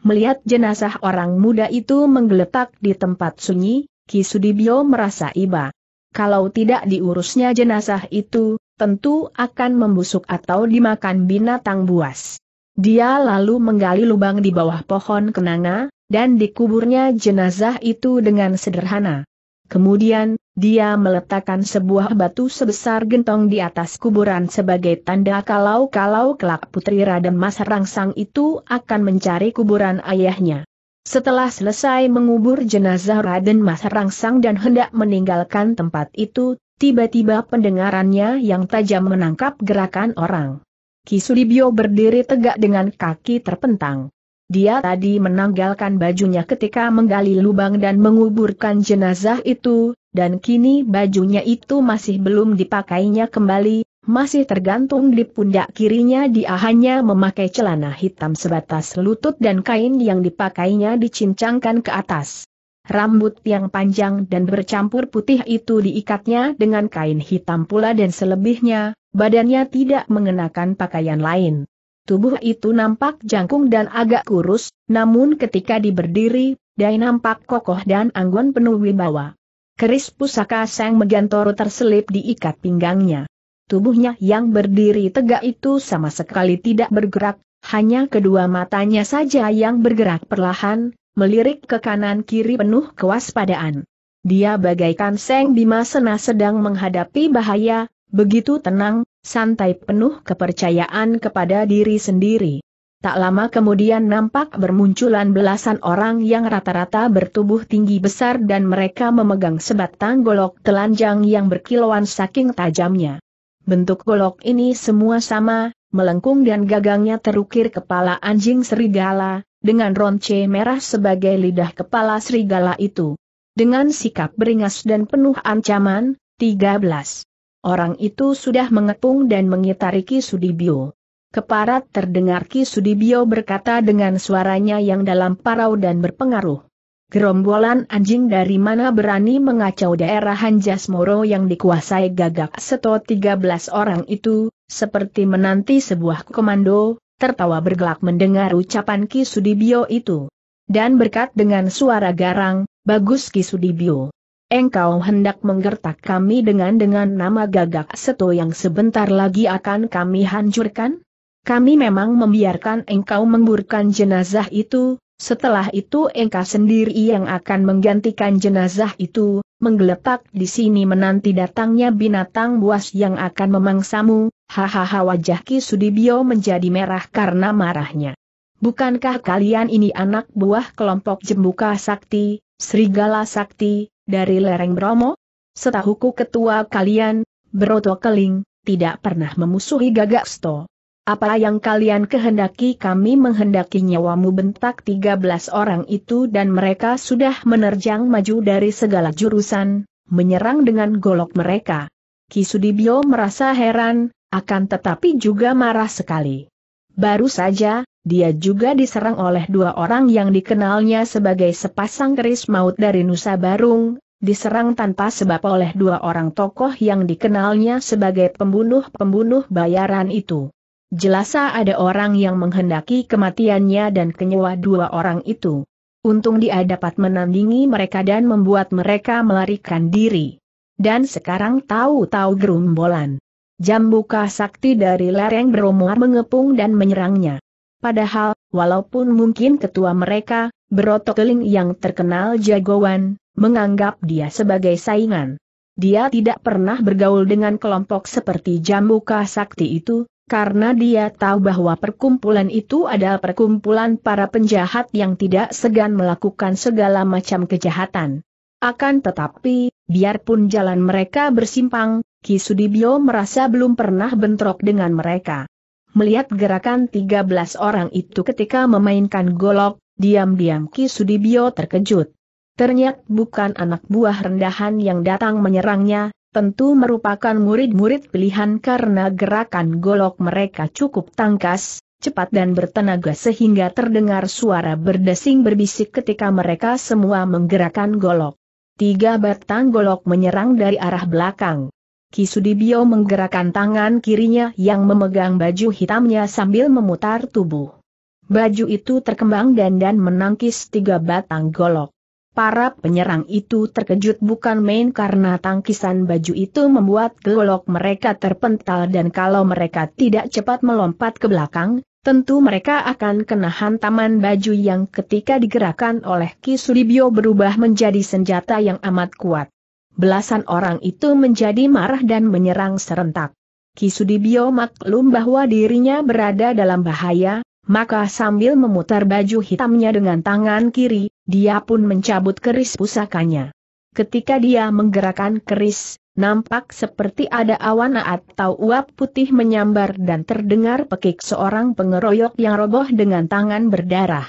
S1: Melihat jenazah orang muda itu menggeletak di tempat sunyi, Ki Sudibyo merasa iba. Kalau tidak diurusnya jenazah itu, tentu akan membusuk atau dimakan binatang buas. Dia lalu menggali lubang di bawah pohon kenanga, dan dikuburnya jenazah itu dengan sederhana. Kemudian, dia meletakkan sebuah batu sebesar gentong di atas kuburan sebagai tanda kalau-kalau kelak Putri Raden Mas Rangsang itu akan mencari kuburan ayahnya. Setelah selesai mengubur jenazah Raden Mas Rangsang dan hendak meninggalkan tempat itu, tiba-tiba pendengarannya yang tajam menangkap gerakan orang. Ki Sudibyo berdiri tegak dengan kaki terpentang. Dia tadi menanggalkan bajunya ketika menggali lubang dan menguburkan jenazah itu, dan kini bajunya itu masih belum dipakainya kembali, masih tergantung di pundak kirinya dia hanya memakai celana hitam sebatas lutut dan kain yang dipakainya dicincangkan ke atas. Rambut yang panjang dan bercampur putih itu diikatnya dengan kain hitam pula dan selebihnya, badannya tidak mengenakan pakaian lain. Tubuh itu nampak jangkung dan agak kurus, namun ketika diberdiri, dia nampak kokoh dan anggun penuh wibawa. Keris pusaka Sang Megantoro terselip di ikat pinggangnya. Tubuhnya yang berdiri tegak itu sama sekali tidak bergerak, hanya kedua matanya saja yang bergerak perlahan, melirik ke kanan kiri penuh kewaspadaan. Dia bagaikan Seng Bima Sena sedang menghadapi bahaya, begitu tenang, santai penuh kepercayaan kepada diri sendiri. Tak lama kemudian nampak bermunculan belasan orang yang rata-rata bertubuh tinggi besar dan mereka memegang sebatang golok telanjang yang berkilauan saking tajamnya. Bentuk golok ini semua sama, melengkung dan gagangnya terukir kepala anjing serigala, dengan ronce merah sebagai lidah kepala serigala itu. Dengan sikap beringas dan penuh ancaman, 13. Orang itu sudah mengepung dan mengitari Ki Sudibyo. Keparat terdengar Ki Sudibyo berkata dengan suaranya yang dalam parau dan berpengaruh. Gerombolan anjing dari mana berani mengacau daerah Hanjas Moro yang dikuasai gagak seto 13 orang itu, seperti menanti sebuah komando, tertawa bergelak mendengar ucapan Ki Sudibyo itu. Dan berkat dengan suara garang, bagus Ki Sudibyo. Engkau hendak menggertak kami dengan dengan nama gagak seto yang sebentar lagi akan kami hancurkan? Kami memang membiarkan engkau memburkan jenazah itu, setelah itu engkau sendiri yang akan menggantikan jenazah itu, menggeletak di sini menanti datangnya binatang buas yang akan memangsamu, hahaha wajah Ki Sudibyo menjadi merah karena marahnya. Bukankah kalian ini anak buah kelompok Jembuka Sakti, Serigala Sakti, dari lereng Bromo? Setahuku ketua kalian, Broto Keling, tidak pernah memusuhi Gagak Sto. Apa yang kalian kehendaki kami menghendaki nyawamu bentak 13 orang itu dan mereka sudah menerjang maju dari segala jurusan, menyerang dengan golok mereka. Ki Sudibyo merasa heran, akan tetapi juga marah sekali. Baru saja, dia juga diserang oleh dua orang yang dikenalnya sebagai sepasang keris maut dari Nusa Barung, diserang tanpa sebab oleh dua orang tokoh yang dikenalnya sebagai pembunuh-pembunuh bayaran itu. Jelasa ada orang yang menghendaki kematiannya dan kenyawa dua orang itu. Untung dia dapat menandingi mereka dan membuat mereka melarikan diri. Dan sekarang tahu-tahu gerombolan. Jambuka sakti dari lereng Bromo mengepung dan menyerangnya. Padahal, walaupun mungkin ketua mereka, Beroto Keling yang terkenal jagoan, menganggap dia sebagai saingan. Dia tidak pernah bergaul dengan kelompok seperti Jambuka Sakti itu, karena dia tahu bahwa perkumpulan itu adalah perkumpulan para penjahat yang tidak segan melakukan segala macam kejahatan. Akan tetapi, biarpun jalan mereka bersimpang, Ki Sudibyo merasa belum pernah bentrok dengan mereka. Melihat gerakan 13 orang itu ketika memainkan golok, diam-diam Ki Sudibyo terkejut. Ternyata bukan anak buah rendahan yang datang menyerangnya, tentu merupakan murid-murid pilihan karena gerakan golok mereka cukup tangkas, cepat dan bertenaga sehingga terdengar suara berdesing berbisik ketika mereka semua menggerakkan golok. Tiga batang golok menyerang dari arah belakang. Ki Sudibyo menggerakkan tangan kirinya yang memegang baju hitamnya sambil memutar tubuh. Baju itu terkembang dan dan menangkis tiga batang golok. Para penyerang itu terkejut bukan main karena tangkisan baju itu membuat golok mereka terpental dan kalau mereka tidak cepat melompat ke belakang, tentu mereka akan kena hantaman baju yang ketika digerakkan oleh Ki Sudibyo berubah menjadi senjata yang amat kuat. Belasan orang itu menjadi marah dan menyerang serentak. Ki Sudibyo maklum bahwa dirinya berada dalam bahaya, maka sambil memutar baju hitamnya dengan tangan kiri, dia pun mencabut keris pusakanya. Ketika dia menggerakkan keris, nampak seperti ada awan atau uap putih menyambar dan terdengar pekik seorang pengeroyok yang roboh dengan tangan berdarah.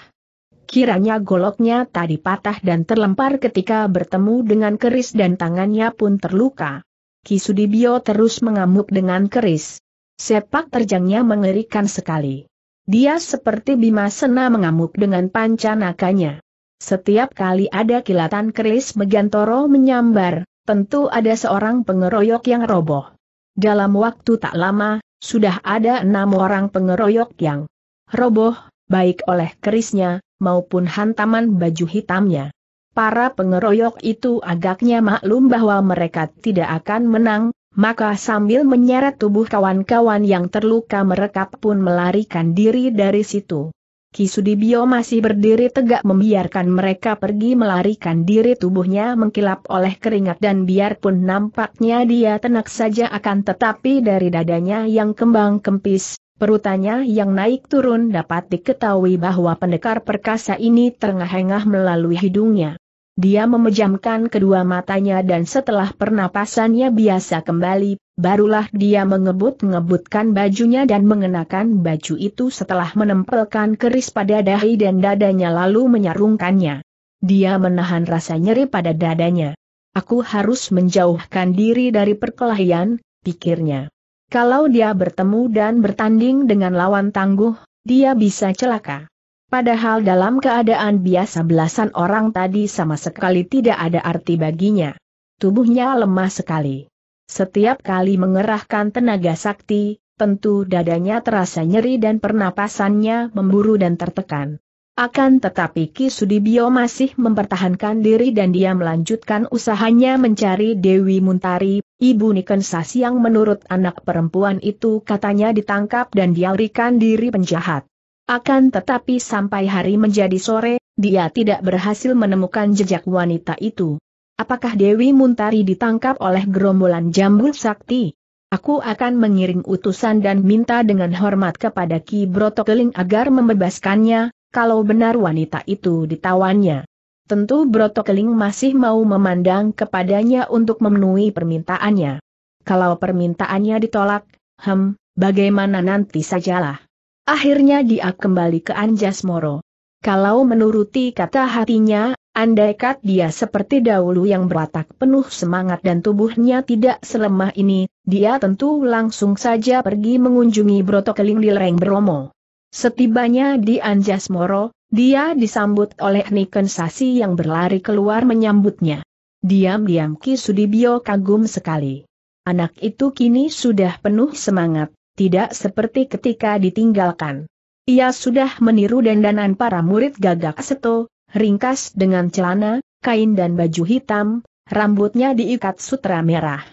S1: Kiranya goloknya tadi patah dan terlempar ketika bertemu dengan keris dan tangannya pun terluka. Ki Sudibyo terus mengamuk dengan keris. Sepak terjangnya mengerikan sekali. Dia seperti Bima Sena mengamuk dengan pancanakanya. Setiap kali ada kilatan keris Megantoro menyambar, tentu ada seorang pengeroyok yang roboh. Dalam waktu tak lama, sudah ada enam orang pengeroyok yang roboh, baik oleh kerisnya, maupun hantaman baju hitamnya. Para pengeroyok itu agaknya maklum bahwa mereka tidak akan menang, maka sambil menyeret tubuh kawan-kawan yang terluka mereka pun melarikan diri dari situ. Ki Sudibyo masih berdiri tegak membiarkan mereka pergi melarikan diri tubuhnya mengkilap oleh keringat dan biarpun nampaknya dia tenang saja akan tetapi dari dadanya yang kembang kempis, perutannya yang naik turun dapat diketahui bahwa pendekar perkasa ini terengah-engah melalui hidungnya. Dia memejamkan kedua matanya dan setelah pernapasannya biasa kembali, barulah dia mengebut-ngebutkan bajunya dan mengenakan baju itu setelah menempelkan keris pada dahi dan dadanya lalu menyarungkannya. Dia menahan rasa nyeri pada dadanya. Aku harus menjauhkan diri dari perkelahian, pikirnya. Kalau dia bertemu dan bertanding dengan lawan tangguh, dia bisa celaka. Padahal dalam keadaan biasa belasan orang tadi sama sekali tidak ada arti baginya. Tubuhnya lemah sekali. Setiap kali mengerahkan tenaga sakti, tentu dadanya terasa nyeri dan pernapasannya memburu dan tertekan. Akan tetapi Ki Sudibyo masih mempertahankan diri dan dia melanjutkan usahanya mencari Dewi Muntari, ibu Nikensas yang menurut anak perempuan itu katanya ditangkap dan dialrikan diri penjahat. Akan tetapi sampai hari menjadi sore, dia tidak berhasil menemukan jejak wanita itu. Apakah Dewi Muntari ditangkap oleh gerombolan Jambul Sakti? Aku akan mengiring utusan dan minta dengan hormat kepada Ki Broto Keling agar membebaskannya, kalau benar wanita itu ditawannya. Tentu Broto Keling masih mau memandang kepadanya untuk memenuhi permintaannya. Kalau permintaannya ditolak, hem, bagaimana nanti sajalah. Akhirnya dia kembali ke Anjas Moro. Kalau menuruti kata hatinya, andaikat dia seperti dahulu yang berwatak penuh semangat dan tubuhnya tidak selemah ini, dia tentu langsung saja pergi mengunjungi Broto Keling di Lereng Bromo. Setibanya di Anjas Moro, dia disambut oleh Niken Sasi yang berlari keluar menyambutnya. Diam-diam Ki Sudibyo kagum sekali. Anak itu kini sudah penuh semangat, tidak seperti ketika ditinggalkan. Ia sudah meniru dandanan para murid gagak seto, ringkas dengan celana, kain dan baju hitam, rambutnya diikat sutra merah.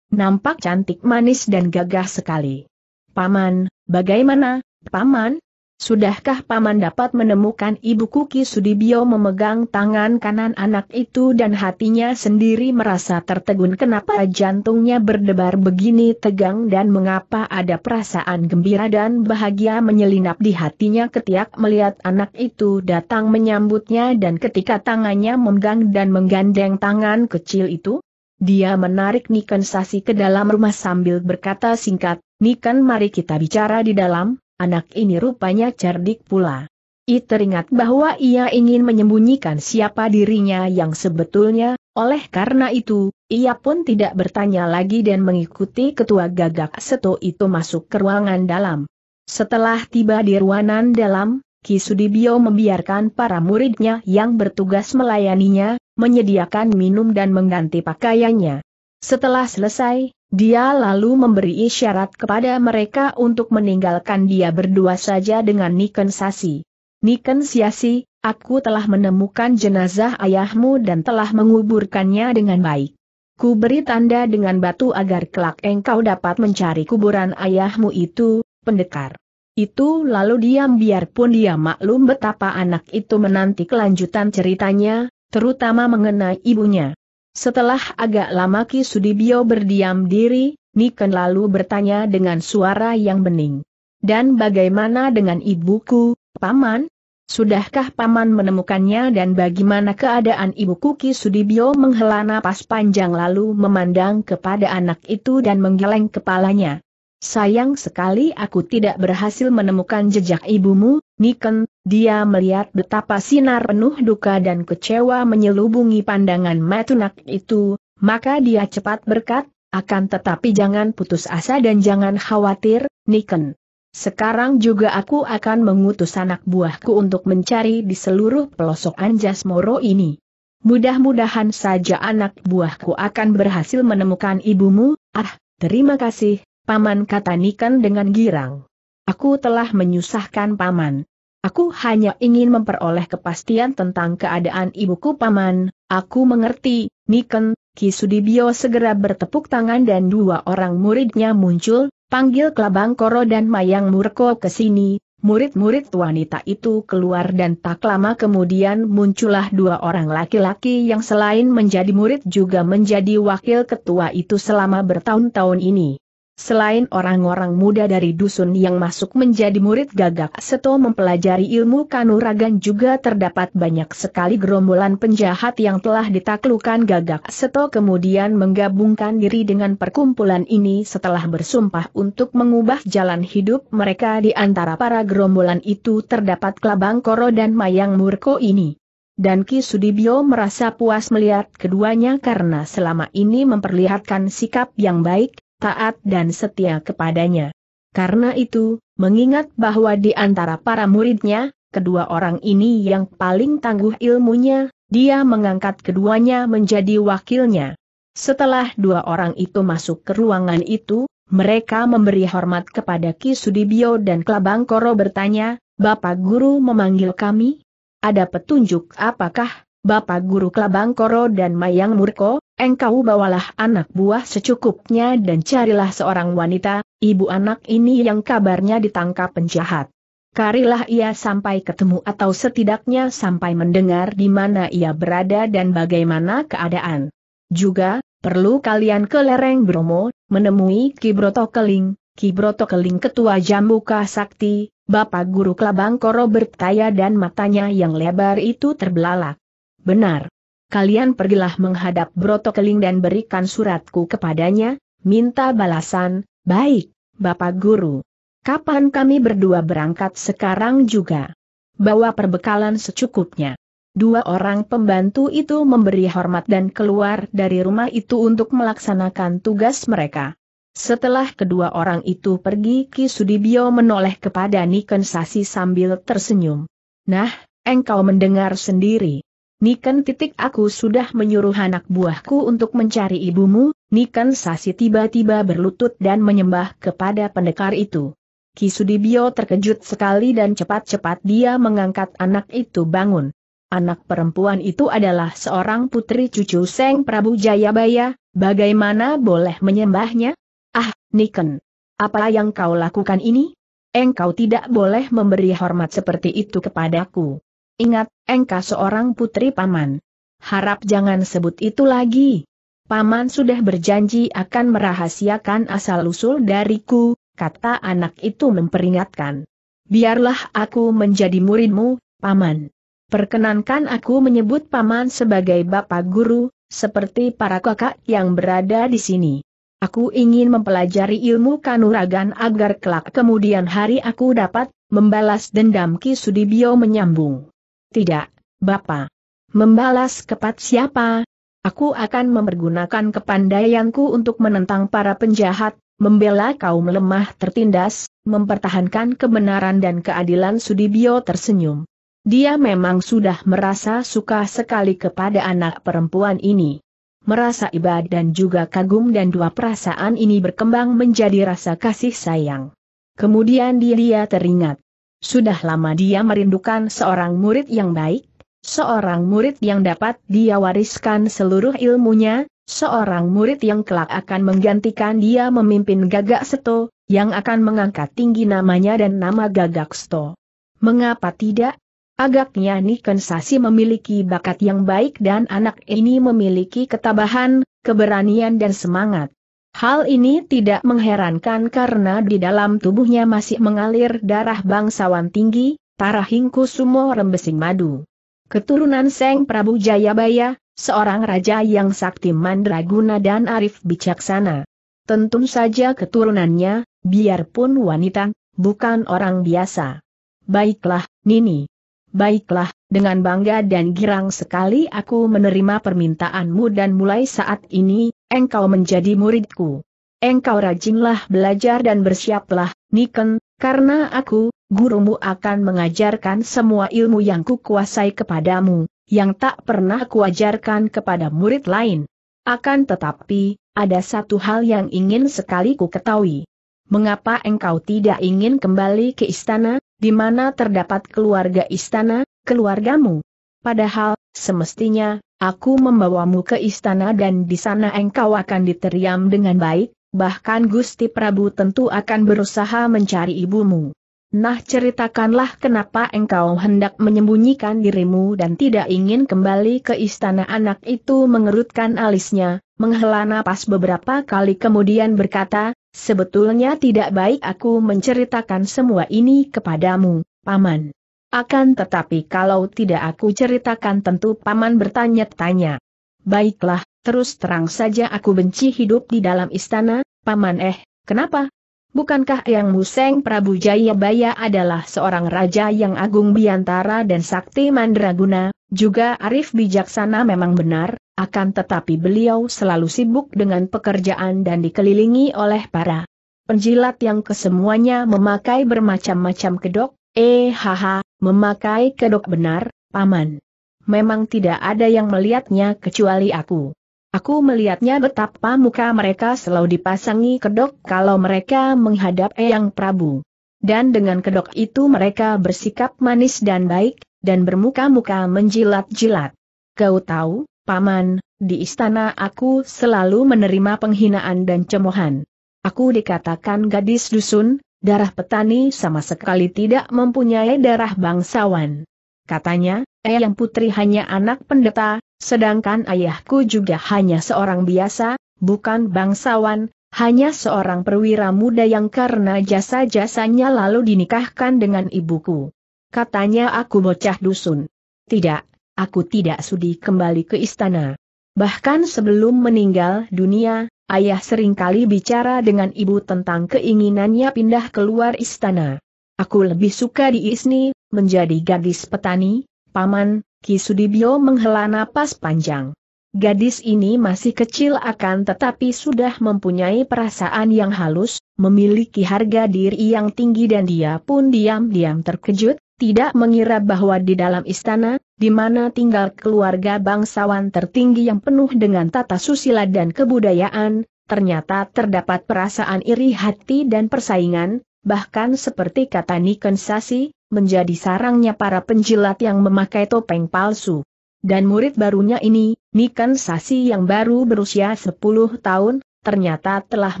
S1: Nampak cantik manis dan gagah sekali. Paman, bagaimana, Paman? Sudahkah Paman dapat menemukan Ibu Kuki Sudibyo memegang tangan kanan anak itu dan hatinya sendiri merasa tertegun. Kenapa jantungnya berdebar begini tegang dan mengapa ada perasaan gembira dan bahagia menyelinap di hatinya? Ketika melihat anak itu datang menyambutnya dan ketika tangannya memegang dan menggandeng tangan kecil itu? Dia menarik Niken Sasi ke dalam rumah sambil berkata singkat, Niken mari kita bicara di dalam, anak ini rupanya cerdik pula. I teringat bahwa ia ingin menyembunyikan siapa dirinya yang sebetulnya, oleh karena itu, ia pun tidak bertanya lagi dan mengikuti ketua gagak seto itu masuk ke ruangan dalam. Setelah tiba di ruangan dalam, Ki Sudibyo membiarkan para muridnya yang bertugas melayaninya, menyediakan minum dan mengganti pakaiannya. Setelah selesai, dia lalu memberi isyarat kepada mereka untuk meninggalkan dia berdua saja dengan Niken Sasi. Niken Siasi, aku telah menemukan jenazah ayahmu dan telah menguburkannya dengan baik. Ku beri tanda dengan batu agar kelak engkau dapat mencari kuburan ayahmu itu, pendekar. Itu lalu diam biarpun dia maklum betapa anak itu menanti kelanjutan ceritanya, terutama mengenai ibunya. Setelah agak lama Ki Sudibyo berdiam diri, Niken lalu bertanya dengan suara yang bening. Dan bagaimana dengan ibuku, Paman? Sudahkah Paman menemukannya dan bagaimana keadaan ibuku Ki Sudibyo menghela napas panjang lalu memandang kepada anak itu dan menggeleng kepalanya. Sayang sekali aku tidak berhasil menemukan jejak ibumu, Niken, dia melihat betapa sinar penuh duka dan kecewa menyelubungi pandangan Matunak itu, maka dia cepat berkat, akan tetapi jangan putus asa dan jangan khawatir, Niken. Sekarang juga aku akan mengutus anak buahku untuk mencari di seluruh pelosok Anjas Moro ini. Mudah-mudahan saja anak buahku akan berhasil menemukan ibumu, ah, terima kasih, Paman kata Niken dengan girang. Aku telah menyusahkan Paman. Aku hanya ingin memperoleh kepastian tentang keadaan ibuku Paman. Aku mengerti, Niken, Ki Sudibyo segera bertepuk tangan dan dua orang muridnya muncul, panggil Klabang Koro dan Mayang Murko ke sini. Murid-murid wanita itu keluar dan tak lama kemudian muncullah dua orang laki-laki yang selain menjadi murid juga menjadi wakil ketua itu selama bertahun-tahun ini. Selain orang-orang muda dari dusun yang masuk menjadi murid Gagak Seto mempelajari ilmu kanuragan juga terdapat banyak sekali gerombolan penjahat yang telah ditaklukkan Gagak Seto kemudian menggabungkan diri dengan perkumpulan ini setelah bersumpah untuk mengubah jalan hidup mereka di antara para gerombolan itu terdapat Klabang Koro dan Mayang Murko ini. Dan Ki Sudibyo merasa puas melihat keduanya karena selama ini memperlihatkan sikap yang baik, taat dan setia kepadanya. Karena itu, mengingat bahwa di antara para muridnya, kedua orang ini yang paling tangguh ilmunya, dia mengangkat keduanya menjadi wakilnya. Setelah dua orang itu masuk ke ruangan itu, mereka memberi hormat kepada Ki Sudibyo dan Klabang Koro bertanya, Bapak Guru memanggil kami? Ada petunjuk apakah, Bapak Guru Klabang Koro dan Mayang Murko? Engkau bawalah anak buah secukupnya dan carilah seorang wanita, ibu anak ini yang kabarnya ditangkap penjahat. Karilah ia sampai ketemu atau setidaknya sampai mendengar di mana ia berada dan bagaimana keadaan. Juga, perlu kalian ke lereng Bromo, menemui Ki Broto Keling, Ki Broto Keling Ketua Jambuka Sakti, Bapak Guru Klabang Koro bertanya dan matanya yang lebar itu terbelalak. Benar kalian pergilah menghadap Broto Keling dan berikan suratku kepadanya, minta balasan, baik, Bapak Guru. Kapan kami berdua berangkat sekarang juga? Bawa perbekalan secukupnya. Dua orang pembantu itu memberi hormat dan keluar dari rumah itu untuk melaksanakan tugas mereka. Setelah kedua orang itu pergi Ki Sudibyo menoleh kepada Niken Sasi sambil tersenyum. Nah, engkau mendengar sendiri. Niken titik aku sudah menyuruh anak buahku untuk mencari ibumu, Niken Sasi tiba-tiba berlutut dan menyembah kepada pendekar itu. Kisudibyo terkejut sekali dan cepat-cepat dia mengangkat anak itu bangun. Anak perempuan itu adalah seorang putri cucu Seng Prabu Jayabaya, bagaimana boleh menyembahnya? Ah, Niken! Apa yang kau lakukan ini? Engkau tidak boleh memberi hormat seperti itu kepadaku. Ingat, engkau seorang putri paman. Harap jangan sebut itu lagi. Paman sudah berjanji akan merahasiakan asal-usul dariku, kata anak itu memperingatkan. Biarlah aku menjadi muridmu, paman. Perkenankan aku menyebut paman sebagai bapak guru, seperti para kakak yang berada di sini. Aku ingin mempelajari ilmu kanuragan agar kelak kemudian hari aku dapat membalas dendam Ki Sudibyo menyambung. Tidak, Bapak. Membalas kepat siapa? Aku akan mempergunakan kepandaianku untuk menentang para penjahat, membela kaum lemah tertindas, mempertahankan kebenaran dan keadilan Sudibyo tersenyum. Dia memang sudah merasa suka sekali kepada anak perempuan ini. Merasa iba dan juga kagum dan dua perasaan ini berkembang menjadi rasa kasih sayang. Kemudian dia teringat. Sudah lama dia merindukan seorang murid yang baik, seorang murid yang dapat dia wariskan seluruh ilmunya, seorang murid yang kelak akan menggantikan dia memimpin Gagak Seto, yang akan mengangkat tinggi namanya dan nama Gagak Seto. Mengapa tidak? Agaknya Niken Sasi memiliki bakat yang baik dan anak ini memiliki ketabahan, keberanian dan semangat. Hal ini tidak mengherankan karena di dalam tubuhnya masih mengalir darah bangsawan tinggi, Tarahingku Sumo Rembesing Madu. Keturunan Seng Prabu Jayabaya, seorang raja yang sakti mandraguna dan arif bijaksana. Tentu saja keturunannya, biarpun wanita, bukan orang biasa. Baiklah, Nini. Baiklah, dengan bangga dan girang sekali aku menerima permintaanmu dan mulai saat ini, engkau menjadi muridku. Engkau rajinlah belajar dan bersiaplah, Niken, karena aku, gurumu akan mengajarkan semua ilmu yang kukuasai kepadamu, yang tak pernah kuajarkan kepada murid lain. Akan tetapi, ada satu hal yang ingin sekali ku ketahui. Mengapa engkau tidak ingin kembali ke istana, di mana terdapat keluarga istana, keluargamu. Padahal, semestinya, aku membawamu ke istana dan di sana engkau akan diteriam dengan baik, bahkan Gusti Prabu tentu akan berusaha mencari ibumu. Nah ceritakanlah kenapa engkau hendak menyembunyikan dirimu dan tidak ingin kembali ke istana anak itu mengerutkan alisnya, menghela napas beberapa kali kemudian berkata, Sebetulnya tidak baik aku menceritakan semua ini kepadamu, Paman. Akan tetapi kalau tidak aku ceritakan tentu Paman bertanya-tanya. Baiklah, terus terang saja aku benci hidup di dalam istana, Paman eh, kenapa? Bukankah Yang Museng Prabu Jayabaya adalah seorang raja yang agung biantara dan sakti mandraguna, juga arif bijaksana memang benar, akan tetapi beliau selalu sibuk dengan pekerjaan dan dikelilingi oleh para penjilat yang kesemuanya memakai bermacam-macam kedok, eh haha, memakai kedok benar, paman. Memang tidak ada yang melihatnya kecuali aku. Aku melihatnya betapa muka mereka selalu dipasangi kedok kalau mereka menghadap Eyang Prabu. Dan dengan kedok itu mereka bersikap manis dan baik, dan bermuka-muka menjilat-jilat. Kau tahu, Paman, di istana aku selalu menerima penghinaan dan cemohan. Aku dikatakan gadis dusun, darah petani sama sekali tidak mempunyai darah bangsawan. Katanya, Eyang Putri hanya anak pendeta, sedangkan ayahku juga hanya seorang biasa, bukan bangsawan, hanya seorang perwira muda yang karena jasa-jasanya lalu dinikahkan dengan ibuku. Katanya aku bocah dusun. Tidak, aku tidak sudi kembali ke istana. Bahkan sebelum meninggal dunia, ayah sering kali bicara dengan ibu tentang keinginannya pindah keluar istana. Aku lebih suka di Isni, menjadi gadis petani, paman, Ki Sudibyo menghela napas panjang. Gadis ini masih kecil akan tetapi sudah mempunyai perasaan yang halus, memiliki harga diri yang tinggi dan dia pun diam-diam terkejut, tidak mengira bahwa di dalam istana, di mana tinggal keluarga bangsawan tertinggi yang penuh dengan tata susila dan kebudayaan, ternyata terdapat perasaan iri hati dan persaingan, bahkan seperti kata Niken Sasi, menjadi sarangnya para penjilat yang memakai topeng palsu. Dan murid barunya ini, Niken Sasi yang baru berusia 10 tahun, ternyata telah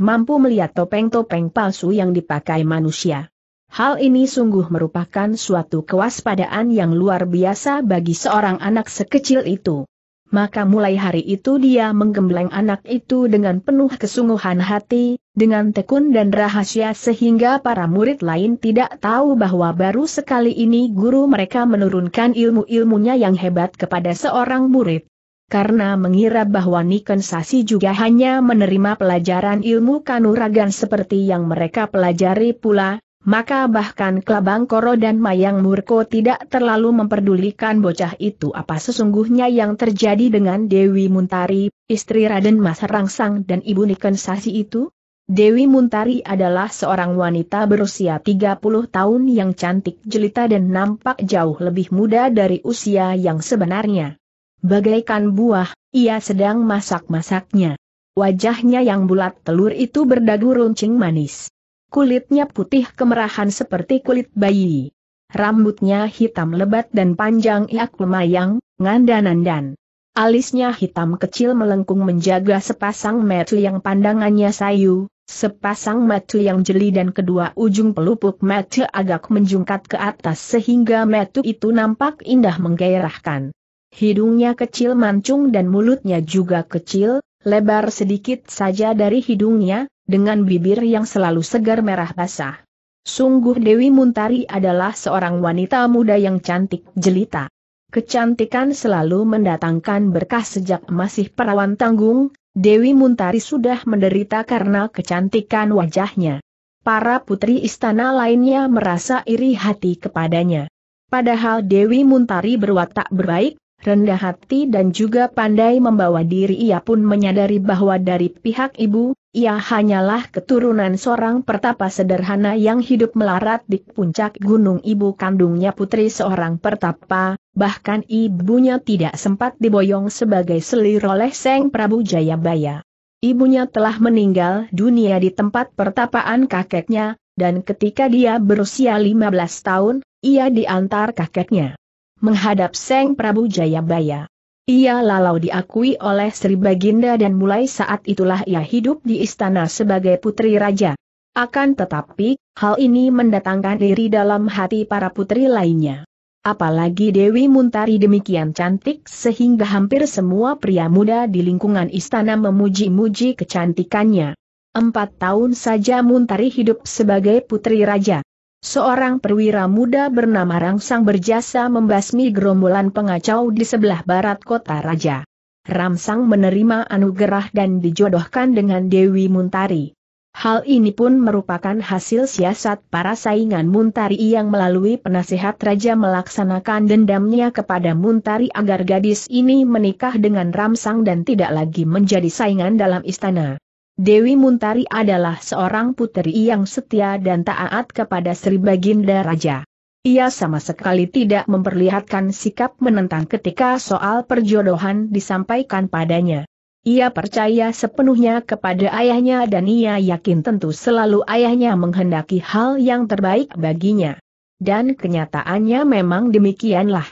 S1: mampu melihat topeng-topeng palsu yang dipakai manusia. Hal ini sungguh merupakan suatu kewaspadaan yang luar biasa bagi seorang anak sekecil itu. Maka mulai hari itu dia menggembleng anak itu dengan penuh kesungguhan hati, dengan tekun dan rahasia sehingga para murid lain tidak tahu bahwa baru sekali ini guru mereka menurunkan ilmu-ilmunya yang hebat kepada seorang murid. Karena mengira bahwa Niken Sasi juga hanya menerima pelajaran ilmu kanuragan seperti yang mereka pelajari pula, maka bahkan Klabang Koro dan Mayang Murko tidak terlalu memperdulikan bocah itu apa sesungguhnya yang terjadi dengan Dewi Muntari, istri Raden Mas Rangsang dan Ibu Niken Sasi itu? Dewi Muntari adalah seorang wanita berusia 30 tahun yang cantik jelita dan nampak jauh lebih muda dari usia yang sebenarnya. Bagaikan buah, ia sedang masak-masaknya. Wajahnya yang bulat telur itu berdagu runcing manis. Kulitnya putih kemerahan seperti kulit bayi. Rambutnya hitam lebat dan panjang iak lemayang, ngandan-andan. Alisnya hitam kecil melengkung menjaga sepasang mata yang pandangannya sayu, Sepasang mata yang jeli dan kedua ujung pelupuk mata agak menjungkat ke atas sehingga mata itu nampak indah menggairahkan. Hidungnya kecil mancung dan mulutnya juga kecil, lebar sedikit saja dari hidungnya, dengan bibir yang selalu segar merah basah. Sungguh Dewi Muntari adalah seorang wanita muda yang cantik jelita. Kecantikan selalu mendatangkan berkah sejak masih perawan tanggung, Dewi Muntari sudah menderita karena kecantikan wajahnya. Para putri istana lainnya merasa iri hati kepadanya. Padahal Dewi Muntari berwatak berbaik, rendah hati dan juga pandai membawa diri. Ia pun menyadari bahwa dari pihak ibu, ia hanyalah keturunan seorang pertapa sederhana yang hidup melarat di puncak gunung. Ibu kandungnya putri seorang pertapa, bahkan ibunya tidak sempat diboyong sebagai selir oleh Seng Prabu Jayabaya. Ibunya telah meninggal dunia di tempat pertapaan kakeknya, dan ketika dia berusia 15 tahun, ia diantar kakeknya menghadap Seng Prabu Jayabaya. Ia lalau diakui oleh Sri Baginda dan mulai saat itulah ia hidup di istana sebagai putri raja. Akan tetapi, hal ini mendatangkan diri dalam hati para putri lainnya. Apalagi Dewi Muntari demikian cantik sehingga hampir semua pria muda di lingkungan istana memuji-muji kecantikannya. Empat tahun saja Muntari hidup sebagai putri raja. Seorang perwira muda bernama Rangsang berjasa membasmi gerombolan pengacau di sebelah barat kota raja. Ramsang menerima anugerah dan dijodohkan dengan Dewi Muntari. Hal ini pun merupakan hasil siasat para saingan Muntari yang melalui penasihat raja melaksanakan dendamnya kepada Muntari agar gadis ini menikah dengan Ramsang dan tidak lagi menjadi saingan dalam istana. Dewi Muntari adalah seorang putri yang setia dan taat kepada Sri Baginda Raja. Ia sama sekali tidak memperlihatkan sikap menentang ketika soal perjodohan disampaikan padanya. Ia percaya sepenuhnya kepada ayahnya dan ia yakin tentu selalu ayahnya menghendaki hal yang terbaik baginya. Dan kenyataannya memang demikianlah.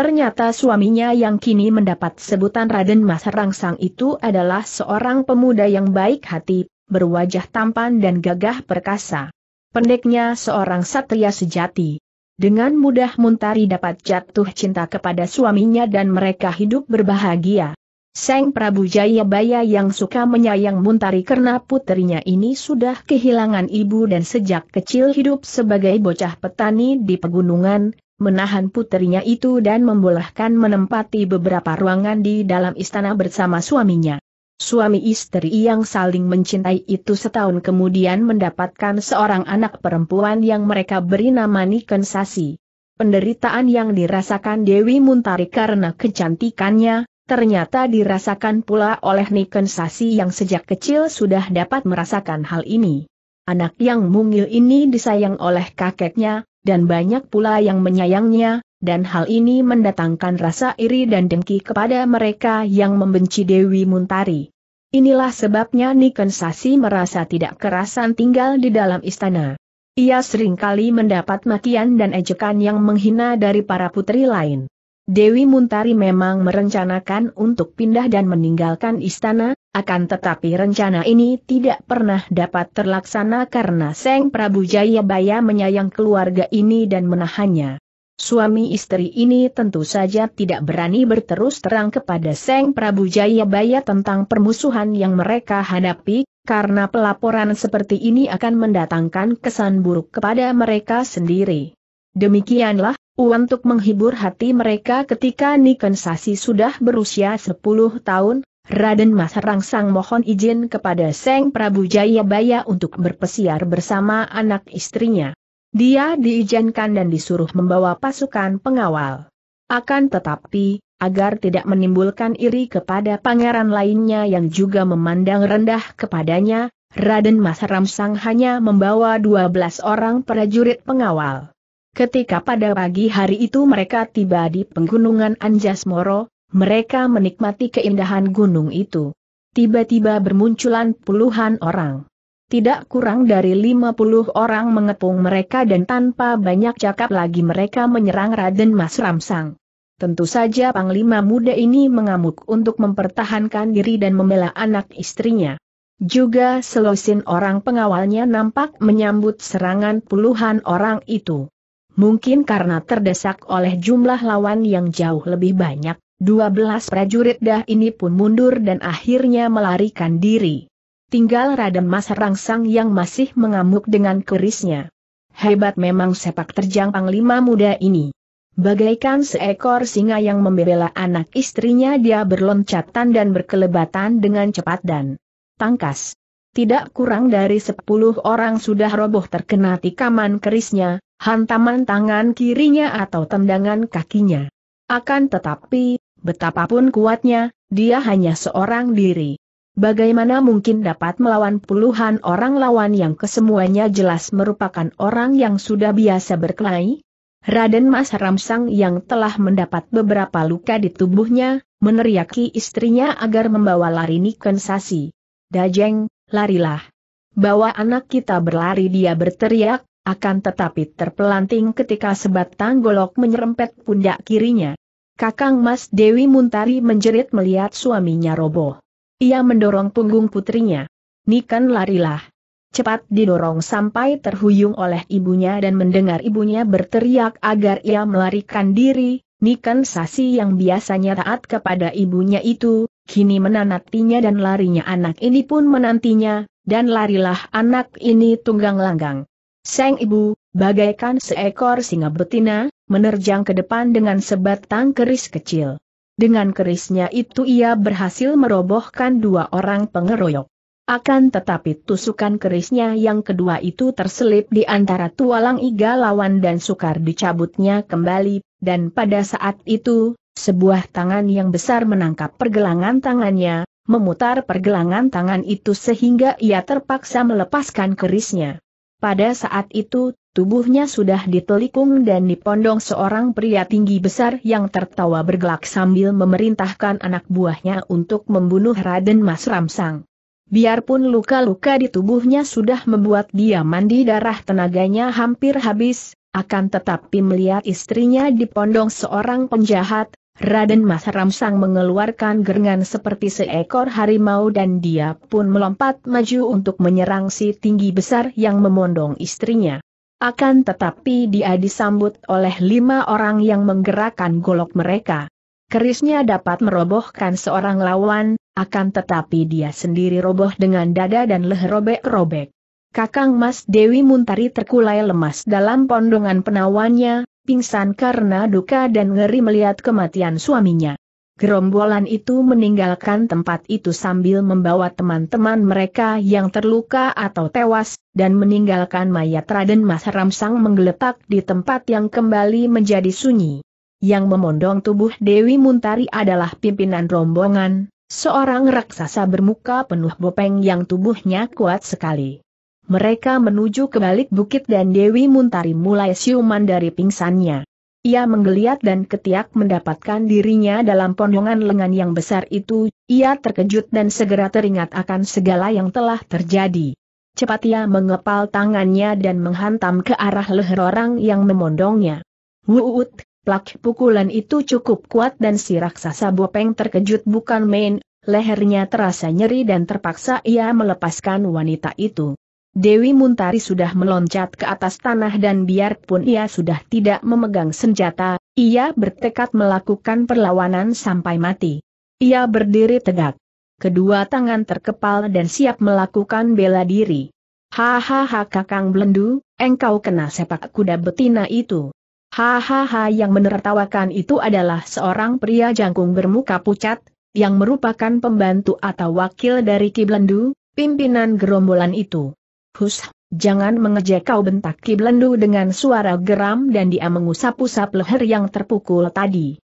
S1: Ternyata suaminya yang kini mendapat sebutan Raden Mas Rangsang itu adalah seorang pemuda yang baik hati, berwajah tampan dan gagah perkasa. Pendeknya seorang satria sejati. Dengan mudah Muntari dapat jatuh cinta kepada suaminya dan mereka hidup berbahagia. Seng Prabu Jayabaya yang suka menyayang Muntari karena puterinya ini sudah kehilangan ibu dan sejak kecil hidup sebagai bocah petani di pegunungan, menahan puterinya itu dan membolehkan menempati beberapa ruangan di dalam istana bersama suaminya. Suami istri yang saling mencintai itu setahun kemudian mendapatkan seorang anak perempuan yang mereka beri nama Niken Sasi. Penderitaan yang dirasakan Dewi Muntari karena kecantikannya, ternyata dirasakan pula oleh Niken Sasi yang sejak kecil sudah dapat merasakan hal ini. Anak yang mungil ini disayang oleh kakeknya, dan banyak pula yang menyayangnya, dan hal ini mendatangkan rasa iri dan dengki kepada mereka yang membenci Dewi Muntari. Inilah sebabnya Niken Sasi merasa tidak kerasan tinggal di dalam istana. Ia sering kali mendapat makian dan ejekan yang menghina dari para putri lain. Dewi Muntari memang merencanakan untuk pindah dan meninggalkan istana, akan tetapi rencana ini tidak pernah dapat terlaksana karena Seng Prabu Jayabaya menyayang keluarga ini dan menahannya. Suami istri ini tentu saja tidak berani berterus terang kepada Seng Prabu Jayabaya tentang permusuhan yang mereka hadapi, karena pelaporan seperti ini akan mendatangkan kesan buruk kepada mereka sendiri. Demikianlah, untuk menghibur hati mereka ketika Niken Sasi sudah berusia 10 tahun, Raden Mas Rangsang mohon izin kepada Seng Prabu Jayabaya untuk berpesiar bersama anak istrinya. Dia diizinkan dan disuruh membawa pasukan pengawal. Akan tetapi, agar tidak menimbulkan iri kepada pangeran lainnya yang juga memandang rendah kepadanya, Raden Mas Ramsang hanya membawa 12 orang prajurit pengawal. Ketika pada pagi hari itu mereka tiba di penggunungan Anjasmoro, mereka menikmati keindahan gunung itu. Tiba-tiba bermunculan puluhan orang. Tidak kurang dari 50 orang mengepung mereka dan tanpa banyak cakap lagi mereka menyerang Raden Mas Ramsang. Tentu saja Panglima muda ini mengamuk untuk mempertahankan diri dan membela anak istrinya. Juga selosin orang pengawalnya nampak menyambut serangan puluhan orang itu. Mungkin karena terdesak oleh jumlah lawan yang jauh lebih banyak, 12 prajurit dah ini pun mundur dan akhirnya melarikan diri. Tinggal Raden Mas Rangsang yang masih mengamuk dengan kerisnya. Hebat memang sepak terjang panglima muda ini. Bagaikan seekor singa yang membela anak istrinya dia berloncatan dan berkelebatan dengan cepat dan tangkas. Tidak kurang dari sepuluh orang sudah roboh terkena tikaman kerisnya, hantaman tangan kirinya atau tendangan kakinya. Akan tetapi, betapapun kuatnya, dia hanya seorang diri. Bagaimana mungkin dapat melawan puluhan orang lawan yang kesemuanya jelas merupakan orang yang sudah biasa berkelahi? Raden Mas Ramsang yang telah mendapat beberapa luka di tubuhnya, meneriaki istrinya agar membawa lari Niken Sasi. Dajeng, larilah. Bawa anak kita berlari dia berteriak, akan tetapi terpelanting ketika sebatang golok menyerempet pundak kirinya. Kakang Mas Dewi Muntari menjerit melihat suaminya roboh. Ia mendorong punggung putrinya. Niken larilah cepat didorong sampai terhuyung oleh ibunya dan mendengar ibunya berteriak agar ia melarikan diri, Niken Sasi yang biasanya taat kepada ibunya itu, kini menanatinya dan larinya anak ini pun menantinya, dan larilah anak ini tunggang langgang. Sang ibu, bagaikan seekor singa betina, menerjang ke depan dengan sebatang keris kecil. Dengan kerisnya itu ia berhasil merobohkan dua orang pengeroyok. Akan tetapi tusukan kerisnya yang kedua itu terselip di antara tualang iga lawan dan sukar dicabutnya kembali, dan pada saat itu, sebuah tangan yang besar menangkap pergelangan tangannya, memutar pergelangan tangan itu sehingga ia terpaksa melepaskan kerisnya. Pada saat itu, tubuhnya sudah ditelikung dan dipondong seorang pria tinggi besar yang tertawa bergelak sambil memerintahkan anak buahnya untuk membunuh Raden Mas Ramsang. Biarpun luka-luka di tubuhnya sudah membuat dia mandi darah tenaganya hampir habis, akan tetapi melihat istrinya dipondong seorang penjahat, Raden Mas Ramsang mengeluarkan gerengan seperti seekor harimau dan dia pun melompat maju untuk menyerang si tinggi besar yang memondong istrinya. Akan tetapi dia disambut oleh lima orang yang menggerakkan golok mereka. Kerisnya dapat merobohkan seorang lawan, akan tetapi dia sendiri roboh dengan dada dan leher robek-robek. Kakang Mas Dewi Muntari terkulai lemas dalam pondongan penawannya, pingsan karena duka dan ngeri melihat kematian suaminya. Gerombolan itu meninggalkan tempat itu sambil membawa teman-teman mereka yang terluka atau tewas, dan meninggalkan mayat Raden Mas Ramsang menggeletak di tempat yang kembali menjadi sunyi. Yang memondong tubuh Dewi Muntari adalah pimpinan rombongan, Seorang raksasa bermuka penuh bopeng yang tubuhnya kuat sekali. Mereka menuju ke balik bukit dan Dewi Muntari mulai siuman dari pingsannya. Ia menggeliat dan ketiak mendapatkan dirinya dalam pondongan lengan yang besar itu, ia terkejut dan segera teringat akan segala yang telah terjadi. Cepat ia mengepal tangannya dan menghantam ke arah leher orang yang memondongnya. Wuut, Plak pukulan itu cukup kuat dan si raksasa bopeng terkejut bukan main, lehernya terasa nyeri dan terpaksa ia melepaskan wanita itu. Dewi Muntari sudah meloncat ke atas tanah dan biarpun ia sudah tidak memegang senjata, ia bertekad melakukan perlawanan sampai mati. Ia berdiri tegak. Kedua tangan terkepal dan siap melakukan bela diri. Hahaha kakang belendu, engkau kena sepak kuda betina itu. Hahaha yang menertawakan itu adalah seorang pria jangkung bermuka pucat, yang merupakan pembantu atau wakil dari Kiblendu, pimpinan gerombolan itu. Hus, jangan mengejek kau bentak Kiblendu dengan suara geram dan dia mengusap-usap leher yang terpukul tadi.